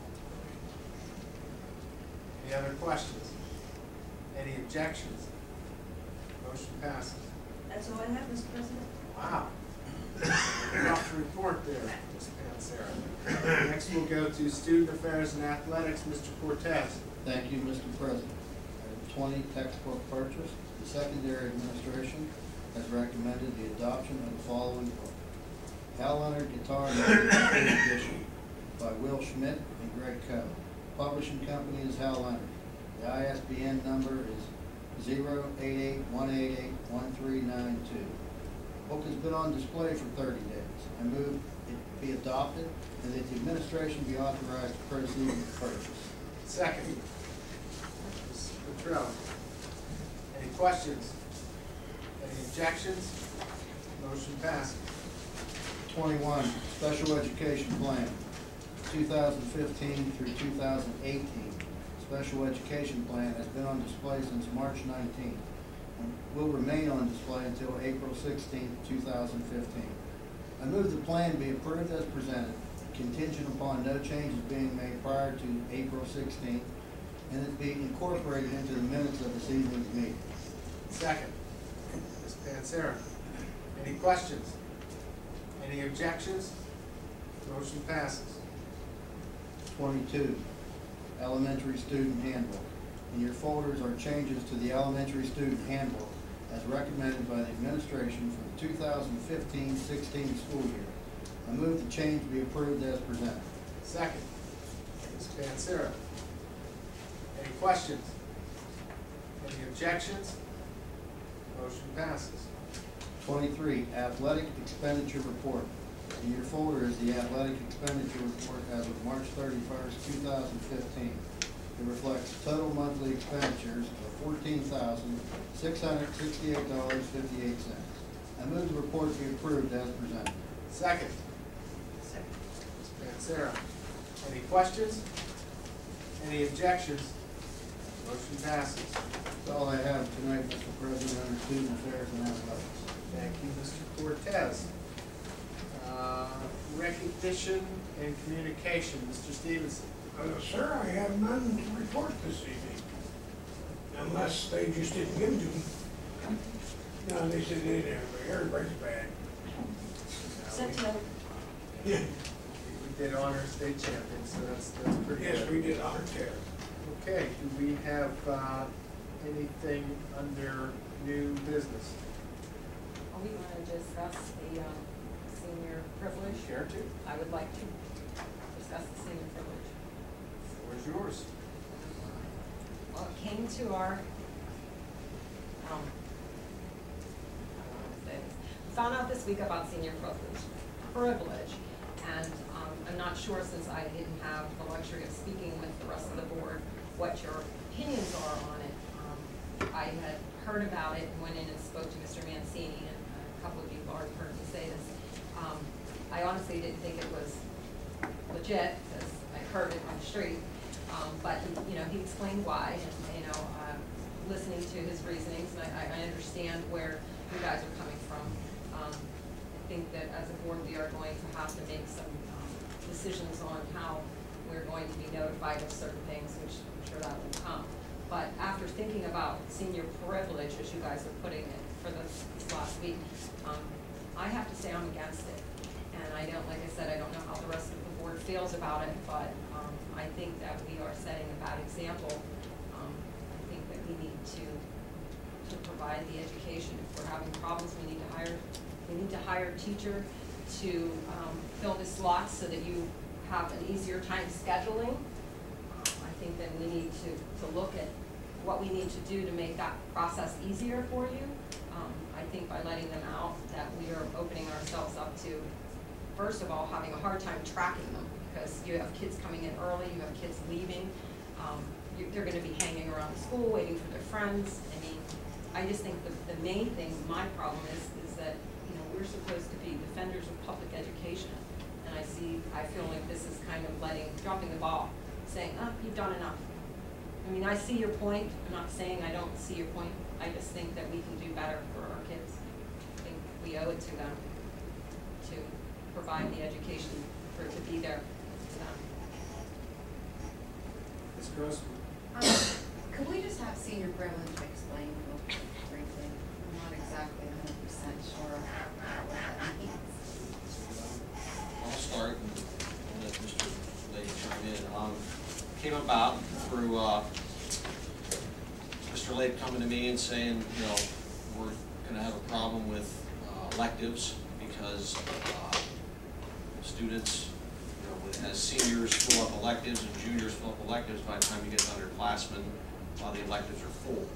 Any other questions? Any objections? Motion passes.
That's all I have, Mr. President.
Wow. Enough to report there, Ms. Pansara. Next, we'll go to Student Affairs and Athletics, Mr. Cortez.
Thank you, Mr. President. Item twenty, textbook purchase. The secondary administration has recommended the adoption of the following book. Hal Leonard Guitar Edition by Will Schmid and Greg Koch. Publishing company is Hal Leonard. The ISBN number is zero eight eight one eight eight one three nine two. Book has been on display for thirty days. I move it be adopted and that the administration be authorized to proceed with the purchase.
Second. Ms. Petrillo. Questions? Any objections? Motion passes.
Twenty-one, special education plan, two thousand fifteen through two thousand eighteen. Special education plan has been on display since March nineteenth and will remain on display until April sixteenth, two thousand fifteen. I move the plan be approved as presented, contingent upon no changes being made prior to April sixteenth, and it be incorporated into the minutes of this evening's meeting.
Second. Ms. Panzera. Any questions? Any objections? Motion passes.
Twenty-two, elementary student handbook. In your folders are changes to the elementary student handbook as recommended by the administration for the 2015-16 school year. I move the change be approved as presented.
Second. Ms. Panzera. Any questions? Any objections? Motion passes.
Twenty-three, athletic expenditure report. In your folder is the athletic expenditure report as of March thirty-first, two thousand fifteen. It reflects total monthly expenditures of fourteen thousand, six hundred sixty-eight dollars, fifty-eight cents. I move the report be approved as presented.
Second. Second. Ms. Panzera. Any questions? Any objections? Motion passes.
That's all I have tonight, Mr. President, under student affairs and athletics.
Thank you, Mr. Cortez. Uh, Recognition and communication, Mr. Stevenson.
Uh, sir, I have none to report this evening, unless they just didn't give them to me. No, they said they didn't, but everybody's bad.
Except
Taylor. Yeah,
We did honor state champion, so that's, that's pretty good.
yes, we did honor Taylor.
Okay, do we have uh, anything under new business?
We gonna discuss the, um, senior privilege?
To?
I would like to discuss the senior privilege.
Where's yours?
Well, it came to our, um, I don't want to say this. Found out this week about senior privilege, privilege, and, um, I'm not sure since I didn't have the luxury of speaking with the rest of the board, what your opinions are on it. Um, I had heard about it and went in and spoke to Mr. Mancini, and couple of people already heard me say this. Um, I honestly didn't think it was legit, because I heard it on the street. Um, but, you know, he explained why, and, you know, uh, listening to his reasonings, and I, I understand where you guys are coming from. Um, I think that as a board, we are going to have to make some, um, decisions on how we're going to be notified of certain things, which I'm sure that will come. But after thinking about senior privilege, as you guys are putting it for this, last week, um, I have to say I'm against it. And I don't, like I said, I don't know how the rest of the board feels about it, but, um, I think that we are setting a bad example. Um, I think that we need to, to provide the education. If we're having problems, we need to hire, we need to hire a teacher to, um, fill the slots so that you have an easier time scheduling. Um, I think that we need to, to look at what we need to do to make that process easier for you. Um, I think by letting them out, that we are opening ourselves up to, first of all, having a hard time tracking them, because you have kids coming in early, you have kids leaving. Um, you, they're gonna be hanging around the school, waiting for their friends. I mean, I just think the, the main thing, my problem is, is that, you know, we're supposed to be defenders of public education. And I see, I feel like this is kind of letting, dropping the ball, saying, oh, you've done enough. I mean, I see your point, I'm not saying I don't see your point, I just think that we can do better for our kids. I think we owe it to them to provide the education for it to be there to them.
Ms. Grossman.
Um, Could we just have senior privilege explained real quick, briefly? I'm not exactly hundred percent sure what that means.
I'll start and let Mr. Lady chime in. Um, came about through, uh, Mr. Lade coming to me and saying, you know, we're gonna have a problem with uh, electives because, uh, students, you know, as seniors fill up electives and juniors fill up electives, by the time you get to underclassmen, a lot of the electives are full.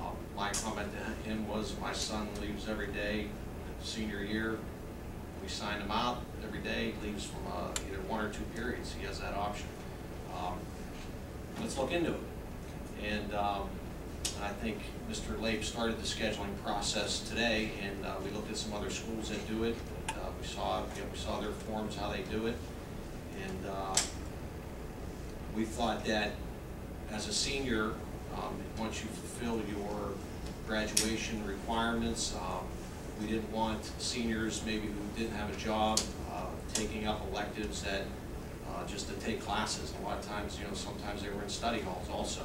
Uh, My comment to him was, my son leaves every day, senior year, we sign him out every day, leaves from uh, either one or two periods, he has that option. Um, Let's look into it. And um, and I think Mr. Lape started the scheduling process today, and uh, we looked at some other schools that do it. Uh, We saw, you know, we saw their forms, how they do it, and uh, we thought that as a senior, um, once you fulfill your graduation requirements, um, we didn't want seniors maybe who didn't have a job, uh, taking up electives that, uh, just to take classes. A lot of times, you know, sometimes they were in study halls also.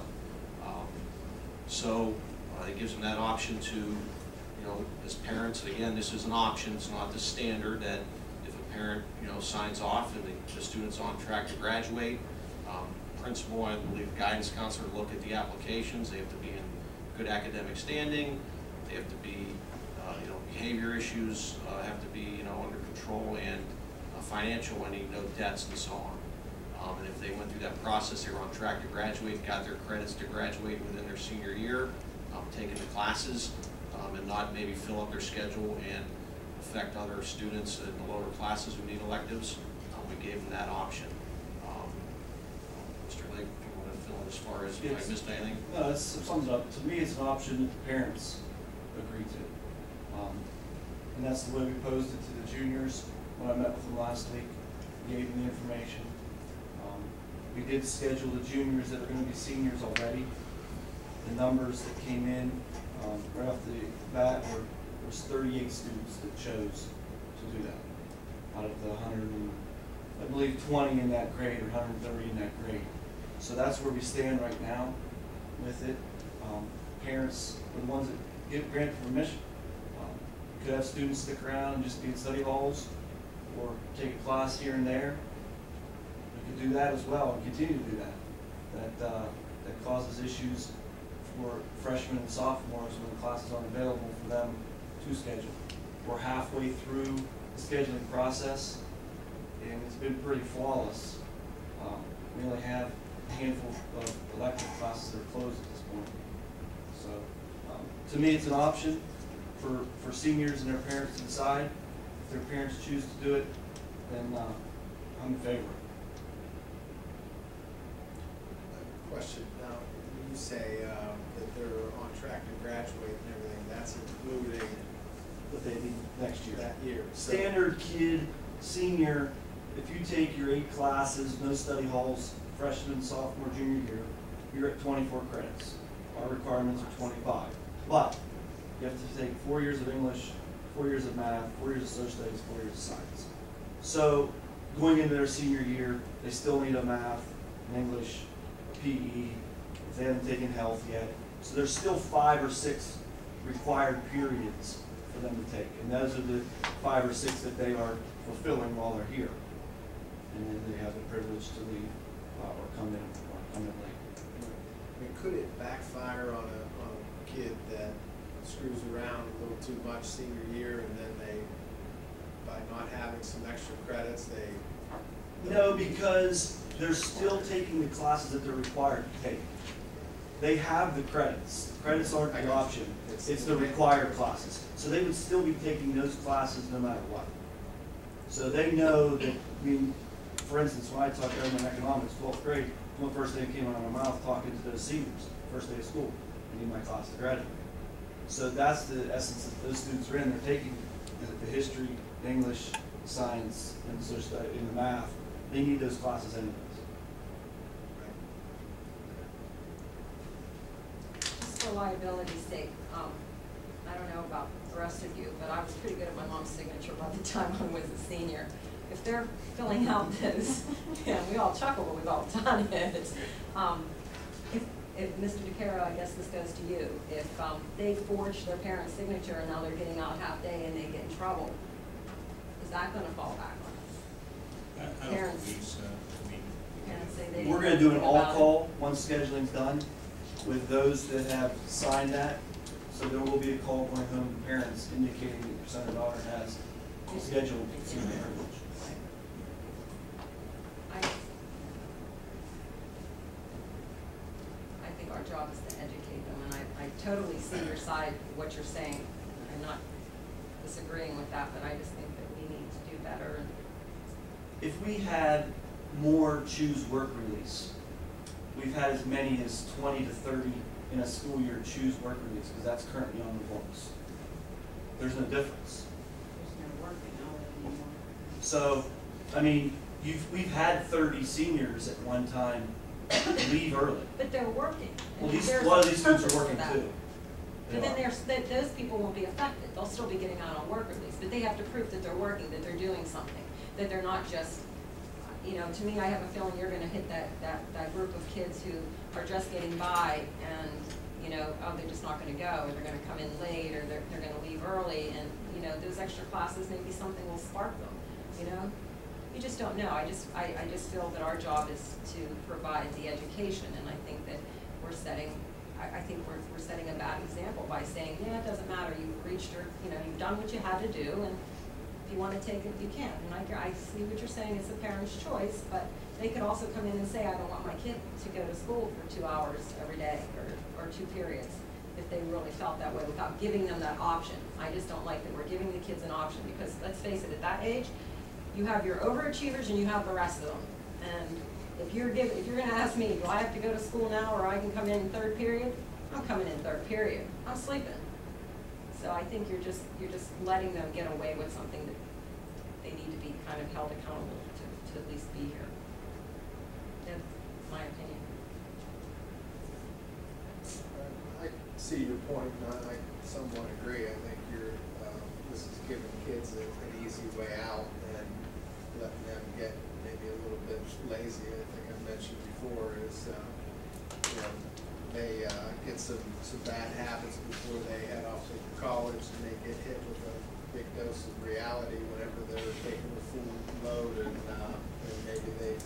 So, uh, it gives them that option to, you know, as parents, and again, this is an option, it's not the standard that if a parent, you know, signs off and the, the student's on track to graduate, um, principal, I believe guidance counselor look at the applications, they have to be in good academic standing, they have to be, uh, you know, behavior issues, uh, have to be, you know, under control and uh, financial, any no debts and so on. Um, and if they went through that process, they were on track to graduate, got their credits to graduate within their senior year, um, taking the classes, um, and not maybe fill up their schedule and affect other students in the lower classes who need electives, um, we gave them that option. Um, Mr. Lake, if you want to fill in as far as, if
Yes.
I missed anything?
No, that's, sums up. To me, it's an option that the parents agree to. Um, And that's the way we posed it to the juniors when I met with them last week, gave them the information. Um, We did schedule the juniors that are gonna be seniors already. The numbers that came in, um, right off the bat were, there was thirty-eight students that chose to do that. Out of the hundred and, I believe twenty in that grade or hundred and thirty in that grade. So that's where we stand right now with it. Um, Parents are the ones that get granted permission. Um, Could have students stick around and just be in study halls or take a class here and there. Could do that as well and continue to do that. That, uh, that causes issues for freshmen and sophomores when the classes aren't available for them to schedule. We're halfway through the scheduling process and it's been pretty flawless. Um, We only have a handful of elective classes that are closed at this point. So, um, to me, it's an option for, for seniors and their parents to decide. If their parents choose to do it, then, uh, I'm in favor.
Question, now, when you say, um, that they're on track to graduate and everything, that's including
What they need next year.
that year? So-
Standard kid, senior, if you take your eight classes, no study halls, freshman, sophomore, junior year, you're at twenty-four credits. Our requirements are twenty-five. But you have to take four years of English, four years of math, four years of social studies, four years of science. So going into their senior year, they still need a math, an English, PE, if they haven't taken health yet. So there's still five or six required periods for them to take. And those are the five or six that they are fulfilling while they're here. And then they have the privilege to leave uh, or come in, or come in late.
I mean, could it backfire on a, on a kid that screws around a little too much senior year and then they, by not having some extra credits, they?
No, because they're still taking the classes that they're required to take. They have the credits. Credits aren't the option.
It's-
the required classes. So they would still be taking those classes no matter what. So they know that, I mean, for instance, when I taught government economics, twelfth grade, one first thing that came out of my mouth talking to those seniors, first day of school, I need my class to graduate. So that's the essence that those students are in. They're taking the, the history, English, science, and social study, and the math. They need those classes anyways.
Liability's sake, um, I don't know about the rest of you, but I was pretty good at my mom's signature by the time I was a senior. If they're filling out this, and we all chuckle, but we've all done it. Um, if, if, Mr. DeCara, I guess this goes to you, if, um, they forged their parent's signature and now they're getting out half-day and they get in trouble, is that gonna fall back on us?
I, I
Parents.
so, I mean.
Parents say they.
We're gonna do an
know about it.
once scheduling's done with those that have signed that. So there will be a call going home to parents indicating that your son or daughter has scheduled senior privilege.
I, I think our job is to educate them, and I, I totally see your side, what you're saying. I'm not disagreeing with that, but I just think that we need to do better
If we had more choose work release, we've had as many as twenty to thirty in a school year choose work release, because that's currently on the books. There's no difference.
There's no working on it anymore.
So, I mean, you've, we've had thirty seniors at one time leave early.
But they're working.
Well, these, a lot of these students are working too.
But then there's, that, those people won't be affected, they'll still be getting out on work release, but they have to prove that they're working, that they're doing something, that they're not just, you know, to me, I have a feeling you're gonna hit that, that, that group of kids who are just getting by and, you know, oh, they're just not gonna go, or they're gonna come in late, or they're, they're gonna leave early, and, you know, those extra classes, maybe something will spark them, you know? You just don't know, I just, I, I just feel that our job is to provide the education, and I think that we're setting, I, I think we're, we're setting a bad example by saying, yeah, it doesn't matter, you've reached your, you know, you've done what you had to do, and you wanna take it, you can. And I, I see what you're saying, it's a parent's choice, but they could also come in and say, I don't want my kid to go to school for two hours every day, or, or two periods, if they really felt that way, without giving them that option. I just don't like that we're giving the kids an option, because let's face it, at that age, you have your overachievers and you have the rest of them. And if you're if you're gonna ask me, do I have to go to school now or I can come in third period? I'm coming in third period. I'm sleeping. So I think you're just, you're just letting them get away with something that they need to be kind of held accountable to, to at least be here. That's my opinion.
I see your point, and I somewhat agree. I think you're, um, this is giving kids an easy way out and letting them get maybe a little bit lazy. I think I mentioned before is, uh, you know, they uh, get some, some bad habits before they head off to college and they get hit with a big dose of reality whenever they're taking the full load and, uh, and maybe they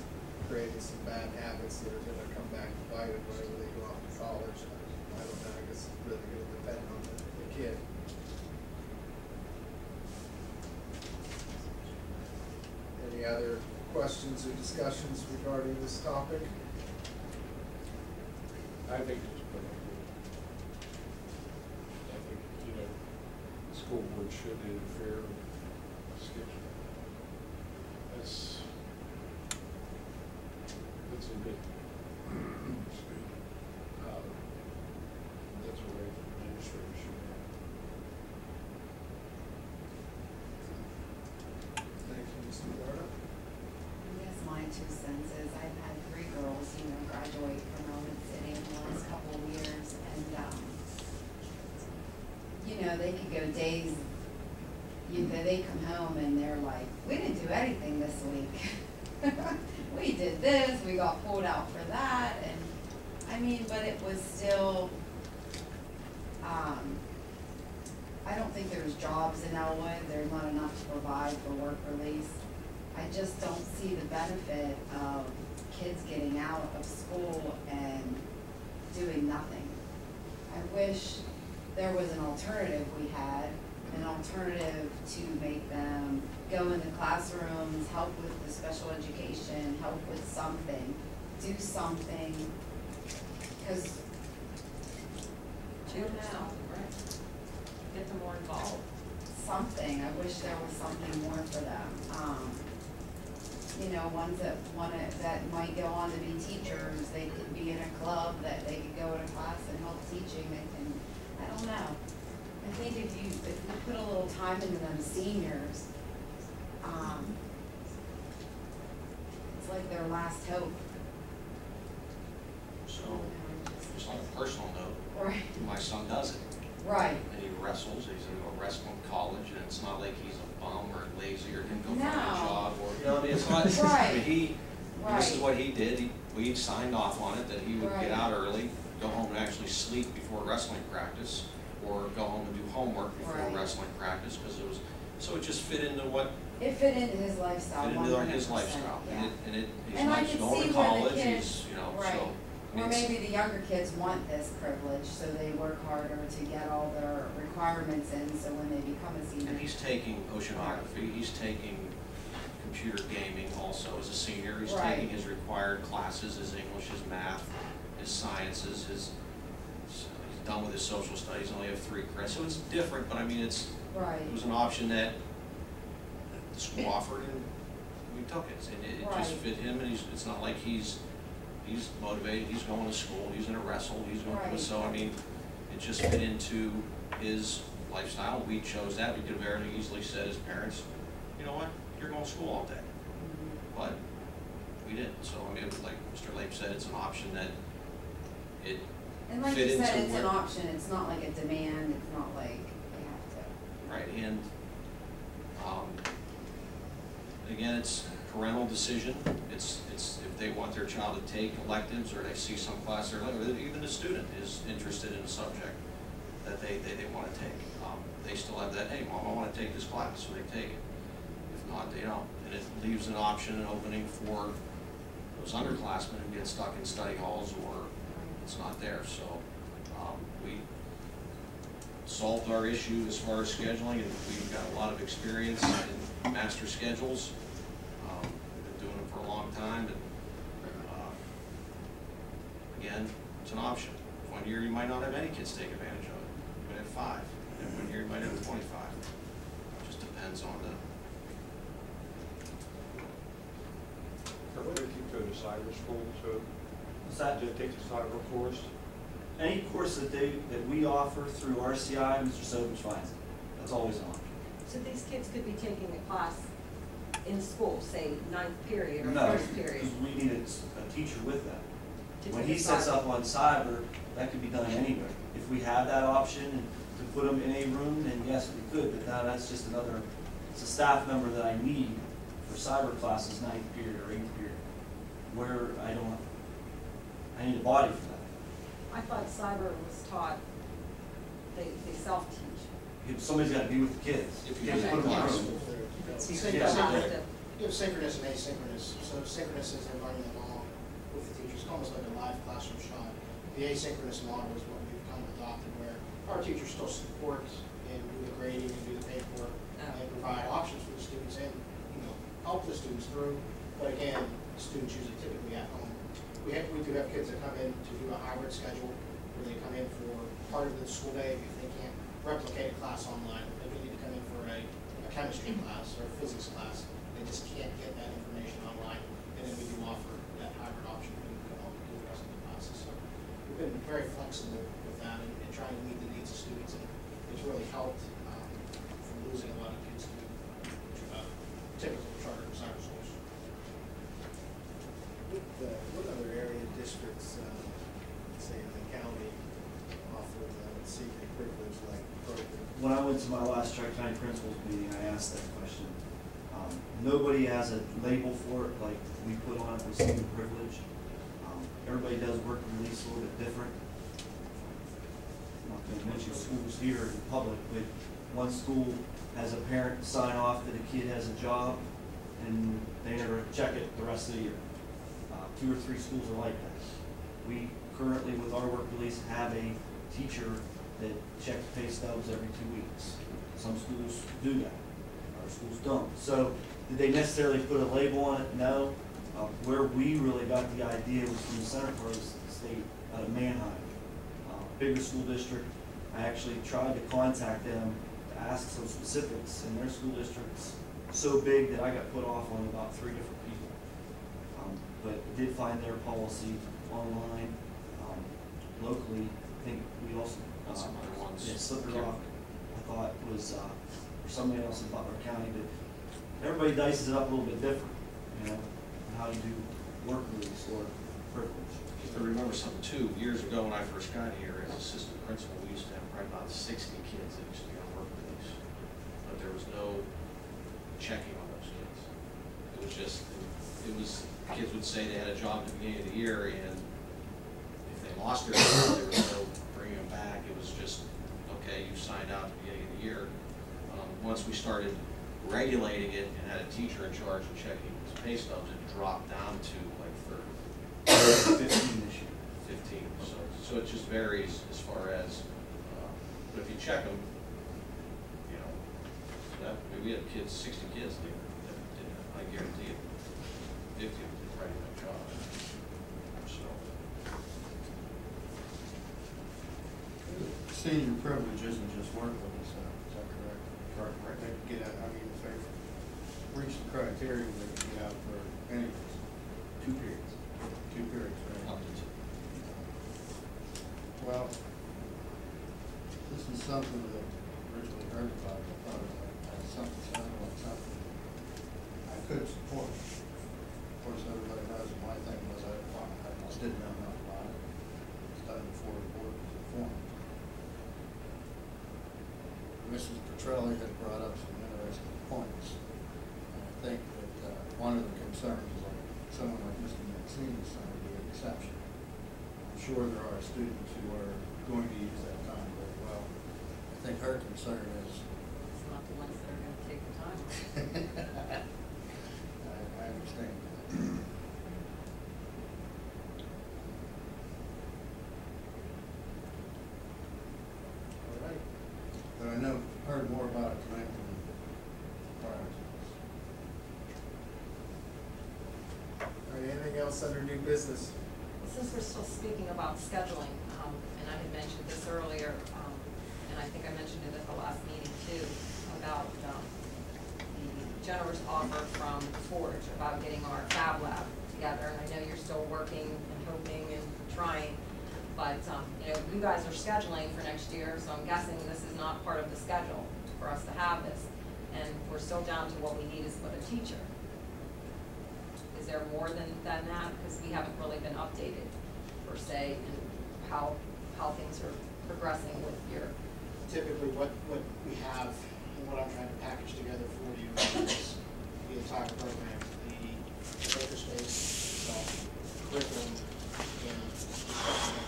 created some bad habits that are gonna come back to bite them whenever they go off to college. I don't know, I guess it's really gonna depend on the, the kid. Any other questions or discussions regarding this topic?
I think it's good. I think, you know, the school board should interfere with schedule. That's, that's a bit, uh, that's a the administrator should have.
Thank you, Mr. Warner.
I guess my two cents is I've had three girls, you know, graduate from Roman City in the last couple of years and, um, you know, they could go days, you know, they come home and they're like, we didn't do anything this week. We did this, we got pulled out for that and, I mean, but it was still, um, I don't think there's jobs in Ellwood, there's not enough to provide for work release. I just don't see the benefit of kids getting out of school and doing nothing. I wish there was an alternative we had, an alternative to make them go in the classrooms, help with the special education, help with something, do something, cause
Do something, right? Get them more involved.
something, I wish there was something more for them. Um, you know, ones that that might go on to be teachers, they could be in a club, that they could go to class and help teaching, they can, I don't know. I think if you, if you put a little time into them seniors, um, it's like their last hope.
So, just on a personal note,
Right.
my son does it.
Right.
And he wrestles, he's in a wrestling college, and it's not like he's a bum or lazy or didn't go find a job or, you know, I mean, it's not, I
Right.
mean, he, this is what he did, he, we signed off on it, that he would
Right.
get out early, go home and actually sleep before wrestling practice, or go home and do homework before
Right.
wrestling practice, because it was, so it just fit into what,
It fit into his lifestyle
fit into his lifestyle,
yeah.
and it, and it, he's
And I could
going
see
to
the
college,
kids-
he's, you know,
right.
so. I
Or
mean,
maybe the younger kids want this privilege, so they work harder to get all their requirements in, so when they become a senior.
And he's taking oceanography, he's taking computer gaming also as a senior, he's
Right.
taking his required classes, his English, his math, his sciences, his, he's done with his social studies, only have three credits, so it's different, but I mean, it's,
Right.
it was an option that the school offered and we took it, and it, it just fit him, and he's, it's not like he's, he's motivated, he's going to school, he's gonna wrestle, he's going,
Right.
so I mean, it just fit into his lifestyle, we chose that, we could have very easily said as parents, you know what, you're going to school all day. But we didn't, so I mean, like Mr. Lape said, it's an option that it
And like
fit
you
into
said, it's an
where-
option, it's not like a demand, it's not like they have to.
Right, and, um, again, it's parental decision, it's, it's, if they want their child to take electives, or they see some class, or like even the student is interested in a subject that they, they, they wanna take, um, they still have that, hey, mom, I wanna take this class, so they take it. Not, they don't, and it leaves an option, an opening for those underclassmen who get stuck in study halls, or it's not there, so, um, we solved our issue as far as scheduling, and we've got a lot of experience in master schedules. Um, We've been doing it for a long time, and, uh, again, it's an option. One year you might not have any kids take advantage of it, you might have five, and one year you might have twenty-five. It Just depends on the,
Or would you go to cyber school so
What's that?
to take the cyber course?
Any course that they, that we offer through RCI, Mr. Sovich finds it. That's always an option.
So these kids could be taking a class in school, say ninth period or
No,
first period.
because we need a teacher with them.
To
When
take
he
a
sets
cyber.
up on cyber, that could be done anywhere. If we have that option and to put them in a room, then yes, we could, but now that's just another, it's a staff member that I need for cyber classes, ninth period or eighth period, where I don't, I need a body for that.
I thought cyber was taught, they, they self-teach.
If Somebody's gotta be with the kids.
If
You
you
can't
have
put them in a
class.
room.
Synchronous, you have synchronous and asynchronous, so synchronous is they're running along with the teachers, it's almost like a live classroom shot. The asynchronous model is what we've kind of adopted, where our teachers still support and do the grading and do the paperwork, and provide options for the students and, you know, help the students through, but again, the students usually typically at home. We have, we do have kids that come in to do a hybrid schedule, where they come in for part of the school day, if they can't replicate a class online, if they need to come in for a, a chemistry class or a physics class, they just can't get that information online, and then we do offer that hybrid option them to come home and do the rest of the classes, so we've been very flexible with that and, and trying to meet the needs of students, and it's really helped, um, from losing a lot of kids to, uh, typical charter and cyber schools.
What, uh, what other area districts, uh, say in the county, offer the secret privilege like
went to my last Tri County Principals meeting, I asked that question. Um, Nobody has a label for it like we put on it with senior privilege. Um, Everybody does work release a little bit different. I'm not gonna mention schools here in public, but one school has a parent sign off that a kid has a job and they never check it the rest of the year. Uh, Two or three schools are like that. We currently, with our work release, have a teacher that check the pay stubs every two weeks. Some schools do that, other schools don't. So, did they necessarily put a label on it? No. Uh, where we really got the idea was from the Center for the State, out of Manheim. Uh, Bigger school district. I actually tried to contact them to ask some specifics, and their school district's so big that I got put off on about three different people. Um, But did find their policy online, um, locally, I think we also. Uh,
Got some other ones.
Slippery Rock, I thought was, uh, or somebody else in Butler County, but everybody dices it up a little bit different, you know, how you do work release or privilege.
I remember something too, years ago when I first got here as assistant principal, we used to have probably about sixty kids that used to be on work release. But there was no checking on those kids. It was just, it was, kids would say they had a job at the beginning of the year and if they lost their job, there was no coming back. It was just, okay, you signed out at the beginning of the year. Um, once we started regulating it and had a teacher in charge of checking his pay stubs, it dropped down to like 30.
15 this year.
15. So, so it just varies as far as, uh, but if you check them, you know, that, I mean, we have kids, 60 kids there. I guarantee it. 50
senior privilege isn't just work with us, uh, is that correct?
Correct.
Right, they can get out, I mean, if they reach the criteria, they can get out for any of us.
Two periods.
Two periods, right? Two. Well, this is something that originally heard about, I thought it was uh, something, sounded something I could support. Of course, everybody knows, my thing was I, I almost didn't know Petrelli had brought up some interesting points. And I think that, uh, one of the concerns is like, someone like Mr. Maxine is going to be an exception. I'm sure there are students who are going to use that time very well. I think her concern is.
It's not the ones that are gonna take the time.
I, I understand. All right. But I know, heard more about it tonight than prior to this.
All right, anything else under new business?
Since speaking about scheduling, um, and I had mentioned this earlier, um, and I think I mentioned it at the last meeting too, about, um, the generous offer from Forge about getting our Fab Lab together, and I know you're still working and hoping and trying, but, um, you know, you guys are scheduling for next year, so I'm guessing this is not part of the schedule for us to have this, and we're still down to what we need is but a teacher. Is there more than, than that? Because we haven't really been updated per se and how, how things are progressing with your,
Typically, what, what we have and what I'm trying to package together for you is the entire program, the makerspace, itself, curriculum, and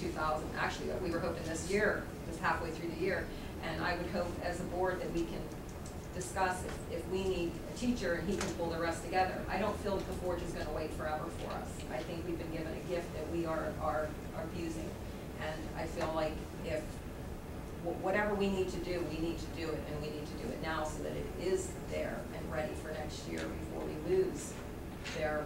2000, actually, we were hoping this year, was halfway through the year. And I would hope as a board that we can discuss if, if we need a teacher and he can pull the rest together. I don't feel that the Forge is going to wait forever for us. I think we've been given a gift that we are, are, are abusing. And I feel like if whatever we need to do, we need to do it, and we need to do it now so that it is there and ready for next year before we lose their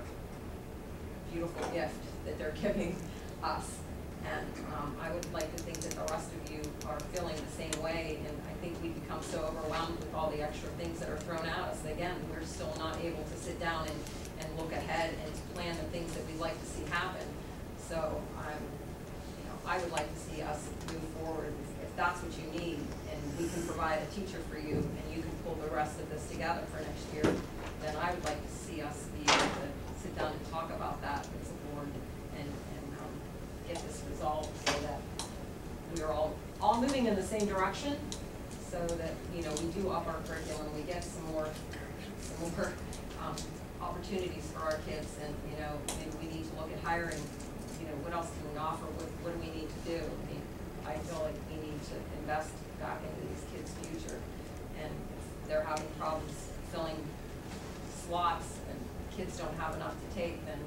beautiful gift that they're giving us. And, um, I would like to think that the rest of you are feeling the same way, and I think we become so overwhelmed with all the extra things that are thrown at us. Again, we're still not able to sit down and, and look ahead and plan the things that we'd like to see happen. So I'm, you know, I would like to see us move forward, if that's what you need, and we can provide a teacher for you, and you can pull the rest of this together for next year, then I would like to see us be able to sit down and talk about that as a board and, and, um, get this resolved so that we are all, all moving in the same direction, so that, you know, we do up our curriculum, we get some more, some more, um, opportunities for our kids, and, you know, maybe we need to look at hiring, you know, what else can we offer, what, what do we need to do? I mean, I feel like we need to invest back into these kids' future, and if they're having problems filling slots and kids don't have enough to take, then,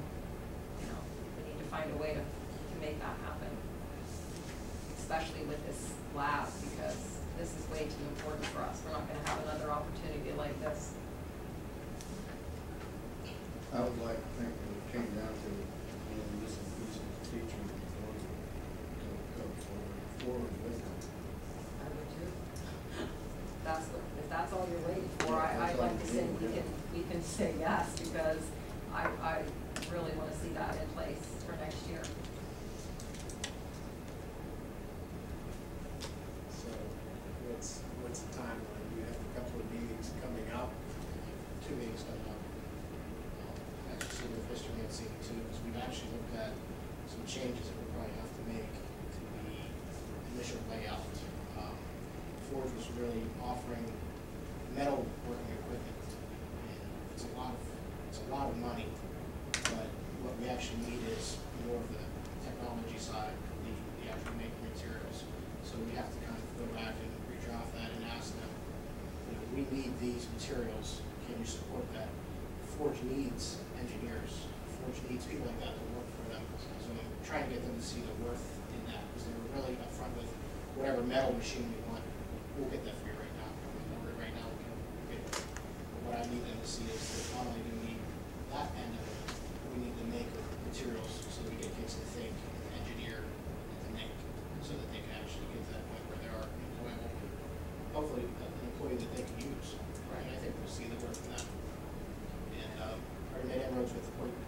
you know, we need to find a way to make that happen. Especially with this lab, because this is way too important for us, we're not gonna have another opportunity like this.
I would like to think that it came down to, you know, this increase in teacher before we go, go forward, with it.
I would too. That's, what- if that's all you're waiting for, I, I'd like to say we can, we can say yes, because I, I, really wanna see that in place for next year.
So what's the timeline? You have a couple of meetings coming up.
two meetings coming up. Um, Actually, with Mr. Mancini too, because we've actually looked at some changes that we'll probably have to make to the initial layout. Um, Forge was really offering metal working equipment, and it's a lot of, it's a lot of money, but what we actually need is more of the technology side, the, the actual making materials. So we have to kind of go back and redraft that and ask them, you know, we need these materials, can you support that? Forge needs engineers, Forge needs people like that to work for them, so I'm trying to get them to see the worth in that, because they were really upfront with whatever metal machine we want, we'll get that for you right now, Or right now, we can get it. But what I need them to see is that not only do we need that end of it, we need the maker materials, so we get kids to think, and engineer, and to make, so that they can actually get to that point where they are employable, hopefully, an employee that they can use, right? I think we'll see the work in that. And um, our
net runs with 0.9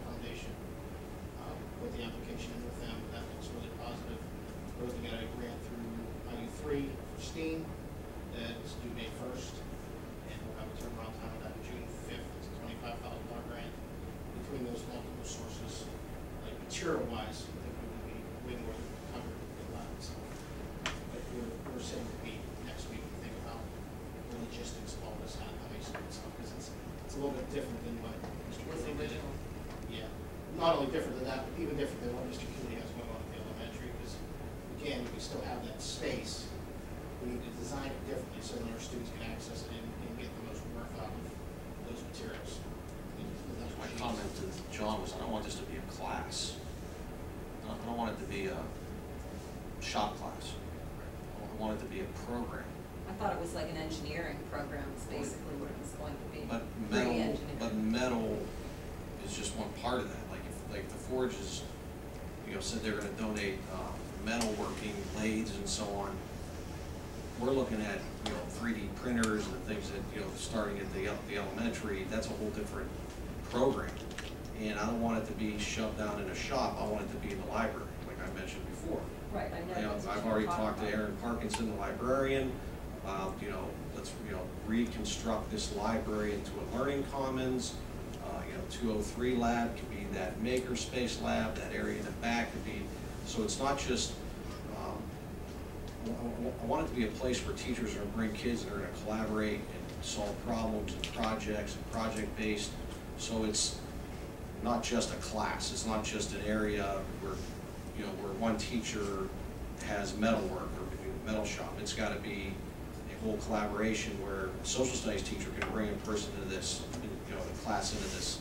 metalworking lathes and so on. We're looking at, you know, three D printers and things that, you know, starting at the, the elementary, that's a whole different program. And I don't want it to be shoved down in a shop, I want it to be in the library, like I mentioned before.
Right, I know.
You know I've already talked to Aaron Parkinson, the librarian, about, you know, let's, you know, reconstruct this library into a learning commons. Uh, you know, two oh three lab could be that makerspace lab, that area in the back could be, so it's not just, I- want it to be a place where teachers are gonna bring kids and are gonna collaborate and solve problems and projects and project-based. So it's not just a class, it's not just an area where, you know, where one teacher has metal work or metal shop. It's gotta be a whole collaboration where a social studies teacher can bring a person into this, you know, a class into this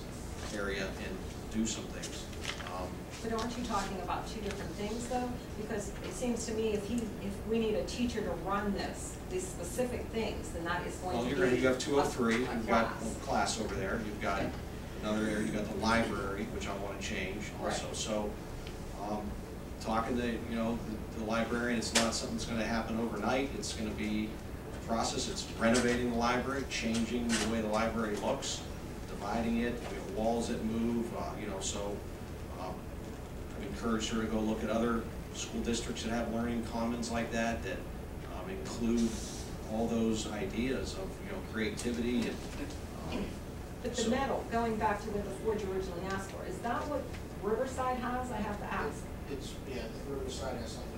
area and do some things. Um,
But aren't you talking about two different things though? Because it seems to me if he, if we need a teacher to run this, these specific things, then that is going
Well,
to be.
gonna, you have two oh
a-
three,
a
you've got
class.
a class over there, you've got
Okay.
another area, you've got the library, which I wanna change also,
Right.
so, um, talking to, you know, the, the librarian, it's not something that's gonna happen overnight, it's gonna be a process, it's renovating the library, changing the way the library looks, dividing it, we have walls that move, uh, you know, so, I've her to go look at other school districts that have learning commons like that, that, um, include all those ideas of, you know, creativity and, um,
But the
so-
metal, going back to what the Forge originally asked for, is that what Riverside has? I have to ask.
It's, yeah, Riverside has something,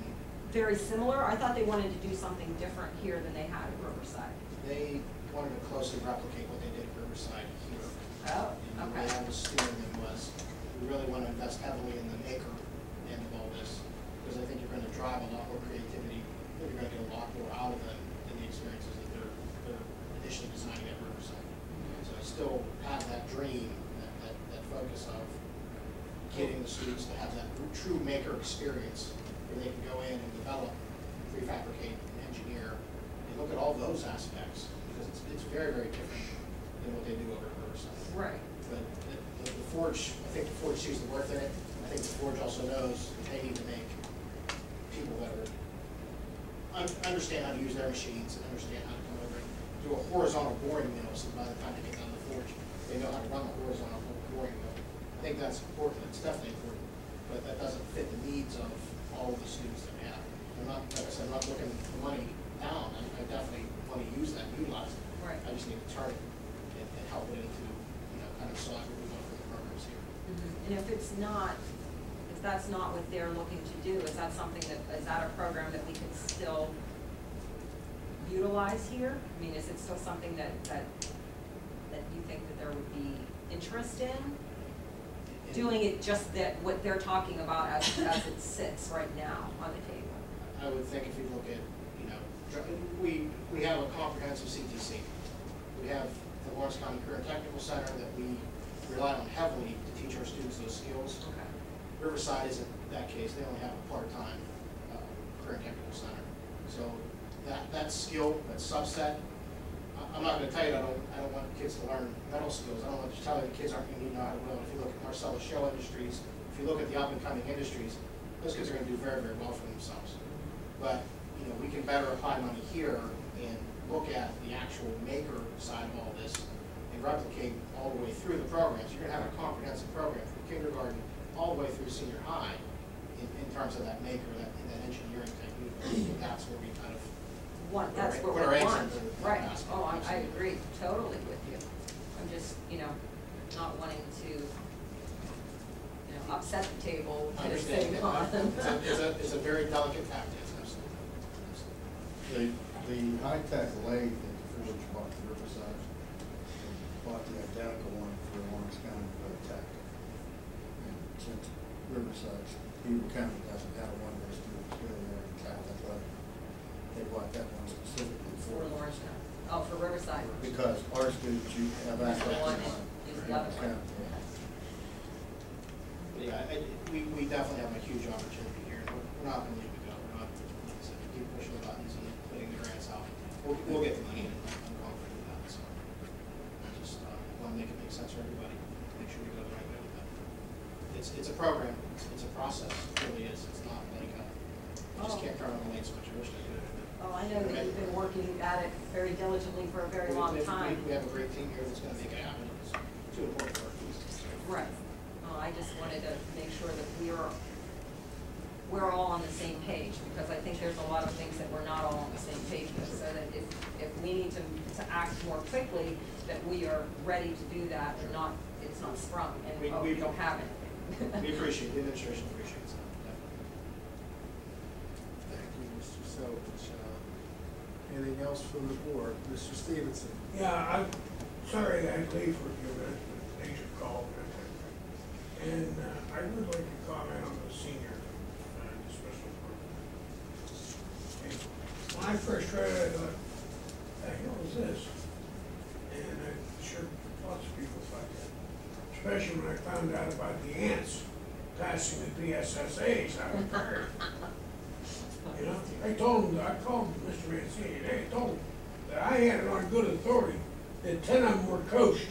Very similar? I thought they wanted to do something different here than they had at Riverside.
they wanted to closely replicate what they did at Riverside here.
Oh,
And the way I was steering them was, we really want to invest heavily in the maker end of all this, because I think you're gonna drive a lot more creativity, think you're gonna get a lot more out of them than the experiences that they're, they're initially designing at Riverside. So I still have that dream, that, that, that focus of getting the students to have that true maker experience, where they can go in and develop, prefabricate, and engineer, and look at all those aspects, because it's, it's very, very different than what they do over at Riverside.
Right.
But the, the the Forge, I think the Forge sees the worth in it. I think the Forge also knows they need to make people that are, un- understand how to use their machines and understand how to come over and do a horizontal boring mill, so by the time they get down the Forge, they know how to run a horizontal boring mill. I think that's important, it's definitely important, but that doesn't fit the needs of all of the students that we have. I'm not, like I said, I'm not looking for money down, I, I definitely want to use that, utilize it.
Right.
I just need to turn it and, and help it into, you know, kind of select what we want for the programs here.
Mm-hmm, and if it's not, that's not what they're looking to do, is that something that, is that a program that we could still utilize here? I mean, is it still something that, that, that you think that there would be interest in? Doing it just that, what they're talking about as, as it sits right now on the table?
I would think if you look at, you know, we, we have a comprehensive CTC. We have the Lawrence County Career Technical Center that we rely on heavily to teach our students those skills.
Okay.
Riverside isn't that case, they only have a part-time, uh, career technical center. So that, that skill, that subset, I'm not gonna tell you, I don't, I don't want kids to learn metal skills, I don't want to tell you the kids aren't need to know how to weld. If you look at Marcellus Shale Industries, if you look at the up-and-coming industries, those kids are gonna do very, very well for themselves. But, you know, we can better apply money here and look at the actual maker side of all this and replicate all the way through the programs. You're gonna have a comprehensive program from kindergarten all the way through senior high in, in terms of that maker, that, in that engineering technique. That's where we kind of.
Want, that's
put
what we want, right, oh, I, I agree totally with you. I'm just, you know, not wanting to, you know, upset the table
I
at the
understand. It's a, it's a, it's a very delicate tactic, absolutely.
The, the high-tech lathe that the Forge bought for Riverside, bought the identical one for Lawrence County for the tech. And since Riverside, Beaver County doesn't have one of those students really there in Catholic level, they bought that one specifically
For
for.
Lawrence County, oh, for Riverside.
Because our students, you have access to
The one
one.
in
for
Leavenworth.
Lawrence County, yeah.
But yeah, I, we, we definitely have a huge opportunity here, and we're, we're not gonna leave it go, we're not, like I said, keep pushing the buttons and putting the grants out. We'll, we'll get the money, and I'm confident of that, so. I just, uh, wanna make it make sense for everybody, make sure we go the right way with that. It's, it's a program, it's, it's a process, it really is, it's not like, uh, you just
Oh.
can't turn on the light switch, I wish I could.
Oh, I know that you've been working at it very diligently for a very
We-
long
we-
time.
We have a great team here that's gonna make it happen, it's too important for our.
Right. Uh, I just wanted to make sure that we are, we're all on the same page, because I think there's a lot of things that we're not all on the same page with, so that if, if we need to, to act more quickly, that we are ready to do that, and not, it's not sprung, and,
We-
oh,
we-
don't have anything.
We appreciate, the administration appreciates that, definitely.
Thank you, Mr. Selvich. Uh, Anything else from the board? Mr. Stevenson?
Yeah, I'm sorry I late for a few minutes, but nature called. And uh, I would like to comment on the senior uh, dismissal program. And When I first read it, I thought, the hell is this? And I'm sure lots of people thought that, especially when I found out about the ants passing the PSSA's out of Prairie. You know, I told him, I called Mr. Mancini today, I told him that I had it on good authority that ten of them were coached.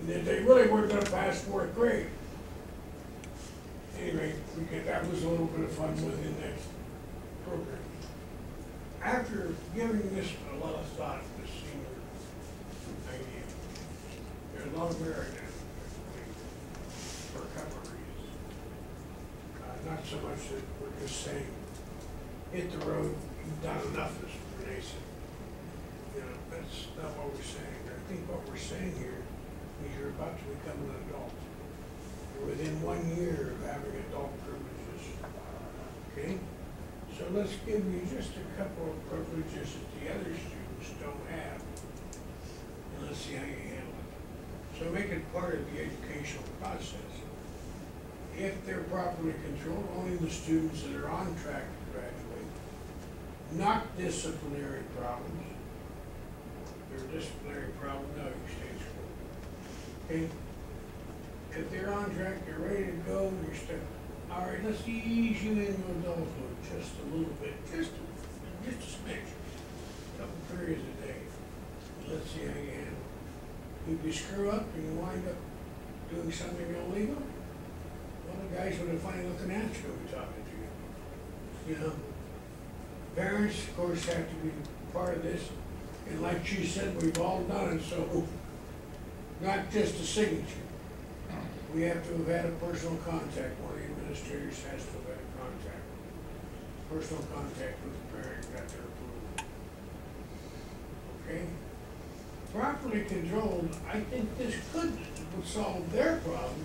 And that they really weren't gonna pass fourth grade. Anyway, we get, that was a little bit of fun within that program. After giving this a lot of thought, this senior idea, there's a lot of merit in it, I believe, for a couple of reasons. Uh, not so much that we're just saying, hit the road, you've done enough, as Renee said. You know, that's not what we're saying. I think what we're saying here is you're about to become an adult. You're within one year of having adult privileges. Okay? So let's give you just a couple of privileges that the other students don't have. And let's see how you handle. So make it part of the educational process. If they're properly controlled, only the students that are on track to graduate. Not disciplinary problems. They're disciplinary problem, no, you stay in school. Okay? If they're on track, they're ready to go, you're still, all right, let's ease you into adulthood just a little bit, just, a- just a smidge. Couple periods a day. Let's see how you handle. If you screw up and you wind up doing something illegal, well, the guys with a funny looking at will be talking to you. You know? Parents, of course, have to be part of this, and like she said, we've all done it, so not just a signature. We have to have had a personal contact, one of the administrators has to have had a contact. Personal contact with the parent, got their approval. Okay? Properly controlled, I think this could, solve their problem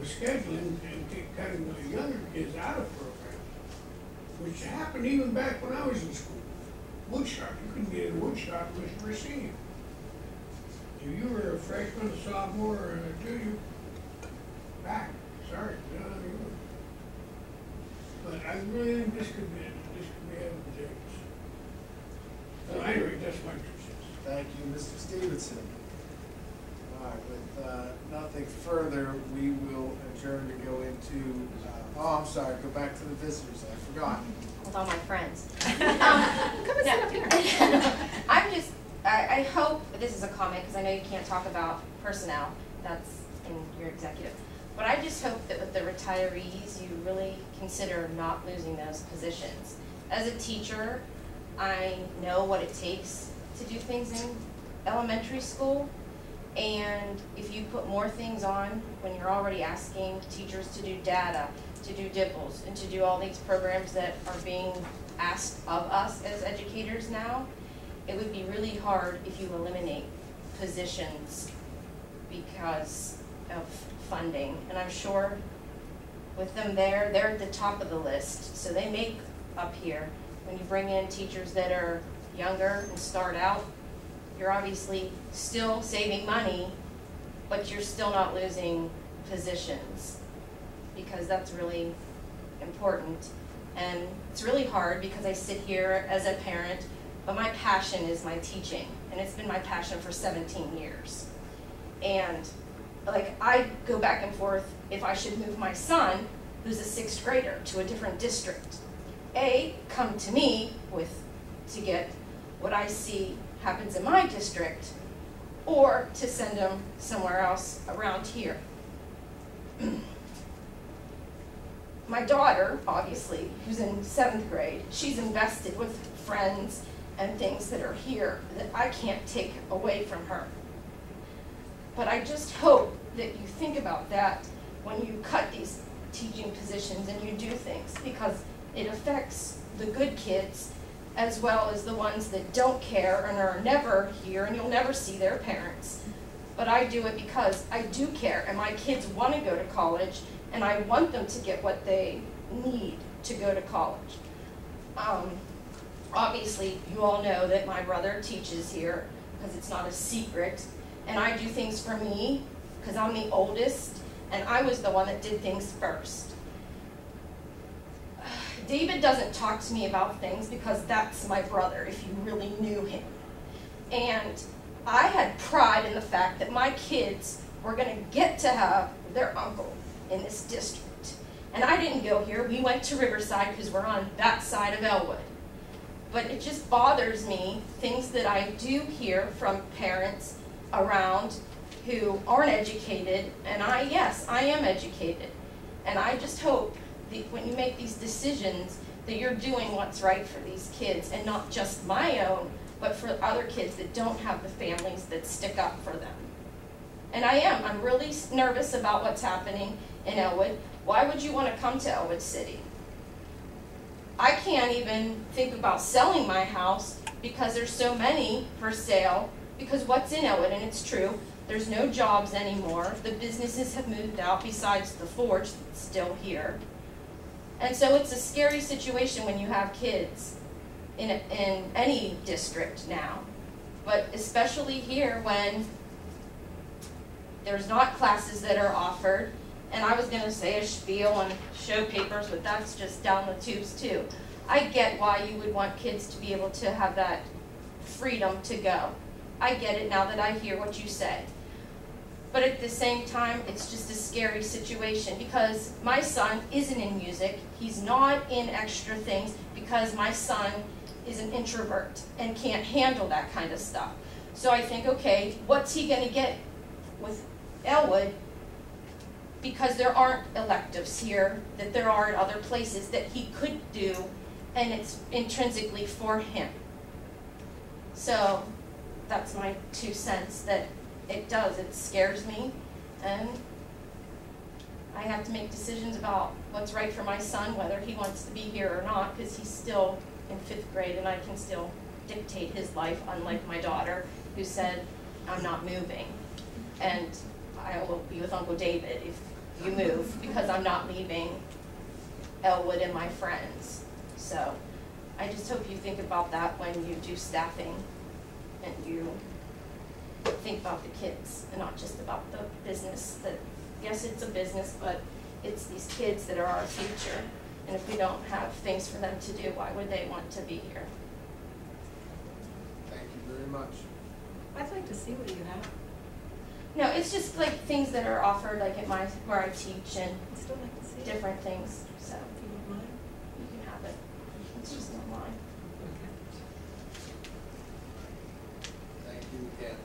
with scheduling and cutting the younger kids out of programs, which happened even back when I was in school. Woodshop, you couldn't get in woodshop unless you were a senior. If you were a freshman, a sophomore, or a junior, back, sorry, no, you were. But I really think this could be, this could be advantageous. So anyway, that's my two cents.
Thank you, Mr. Stevenson. All right, with uh, nothing further, we will adjourn to go into, uh, oh, I'm sorry, go back to the visitors, I forgot.
with all my friends.
Um, Come and sit up here.
I'm just, I, I hope, this is a comment, because I know you can't talk about personnel, that's in your executive. But I just hope that with the retirees, you really consider not losing those positions. As a teacher, I know what it takes to do things in elementary school. And if you put more things on, when you're already asking teachers to do data, to do DIBELS, and to do all these programs that are being asked of us as educators now, it would be really hard if you eliminate positions because of funding. And I'm sure with them there, they're at the top of the list, so they make up here. When you bring in teachers that are younger and start out, you're obviously still saving money, but you're still not losing positions because that's really important. And it's really hard because I sit here as a parent, but my passion is my teaching, and it's been my passion for 17 years. And like I go back and forth if I should move my son, who's a sixth grader, to a different district. A, come to me with to get what I see happens in my district, or to send him somewhere else around here. my daughter, obviously, who's in seventh grade, she's invested with friends and things that are here that I can't take away from her. But I just hope that you think about that when you cut these teaching positions and you do things because it affects the good kids as well as the ones that don't care and are never here and you'll never see their parents. But I do it because I do care and my kids want to go to college and I want them to get what they need to go to college. Um, obviously, you all know that my brother teaches here because it's not a secret and I do things for me because I'm the oldest and I was the one that did things first. David doesn't talk to me about things because that's my brother, if you really knew him. And I had pride in the fact that my kids were going to get to have their uncle in this district. And I didn't go here. We went to Riverside because we're on that side of Ellwood. But it just bothers me, things that I do hear from parents around who aren't educated, and I, yes, I am educated. And I just hope that when you make these decisions, that you're doing what's right for these kids, and not just my own, but for other kids that don't have the families that stick up for them. And I am, I'm really nervous about what's happening in Ellwood. Why would you want to come to Ellwood City? I can't even think about selling my house because there's so many for sale because what's in Ellwood, and it's true, there's no jobs anymore. The businesses have moved out besides the forge that's still here. And so it's a scary situation when you have kids in, in any district now, but especially here when there's not classes that are offered. And I was going to say a spiel and show papers, but that's just down the tubes too. I get why you would want kids to be able to have that freedom to go. I get it now that I hear what you say. But at the same time, it's just a scary situation because my son isn't in music. He's not in extra things because my son is an introvert and can't handle that kind of stuff. So I think, okay, what's he going to get with Ellwood? Because there aren't electives here that there are in other places that he could do, and it's intrinsically for him. So that's my two cents that it does, it scares me, and I have to make decisions about what's right for my son, whether he wants to be here or not, because he's still in fifth grade and I can still dictate his life, unlike my daughter, who said, I'm not moving. And I will be with Uncle David if you move, because I'm not leaving Ellwood and my friends. So I just hope you think about that when you do staffing and you think about the kids and not just about the business that, yes, it's a business, but it's these kids that are our future. And if we don't have things for them to do, why would they want to be here?
Thank you very much.
I'd like to see what you have.
No, it's just like things that are offered like at my, where I teach and
I'd still like to see it.
different things, so
If you don't mind.
you can have it. It's just online.
Okay.
Thank you again.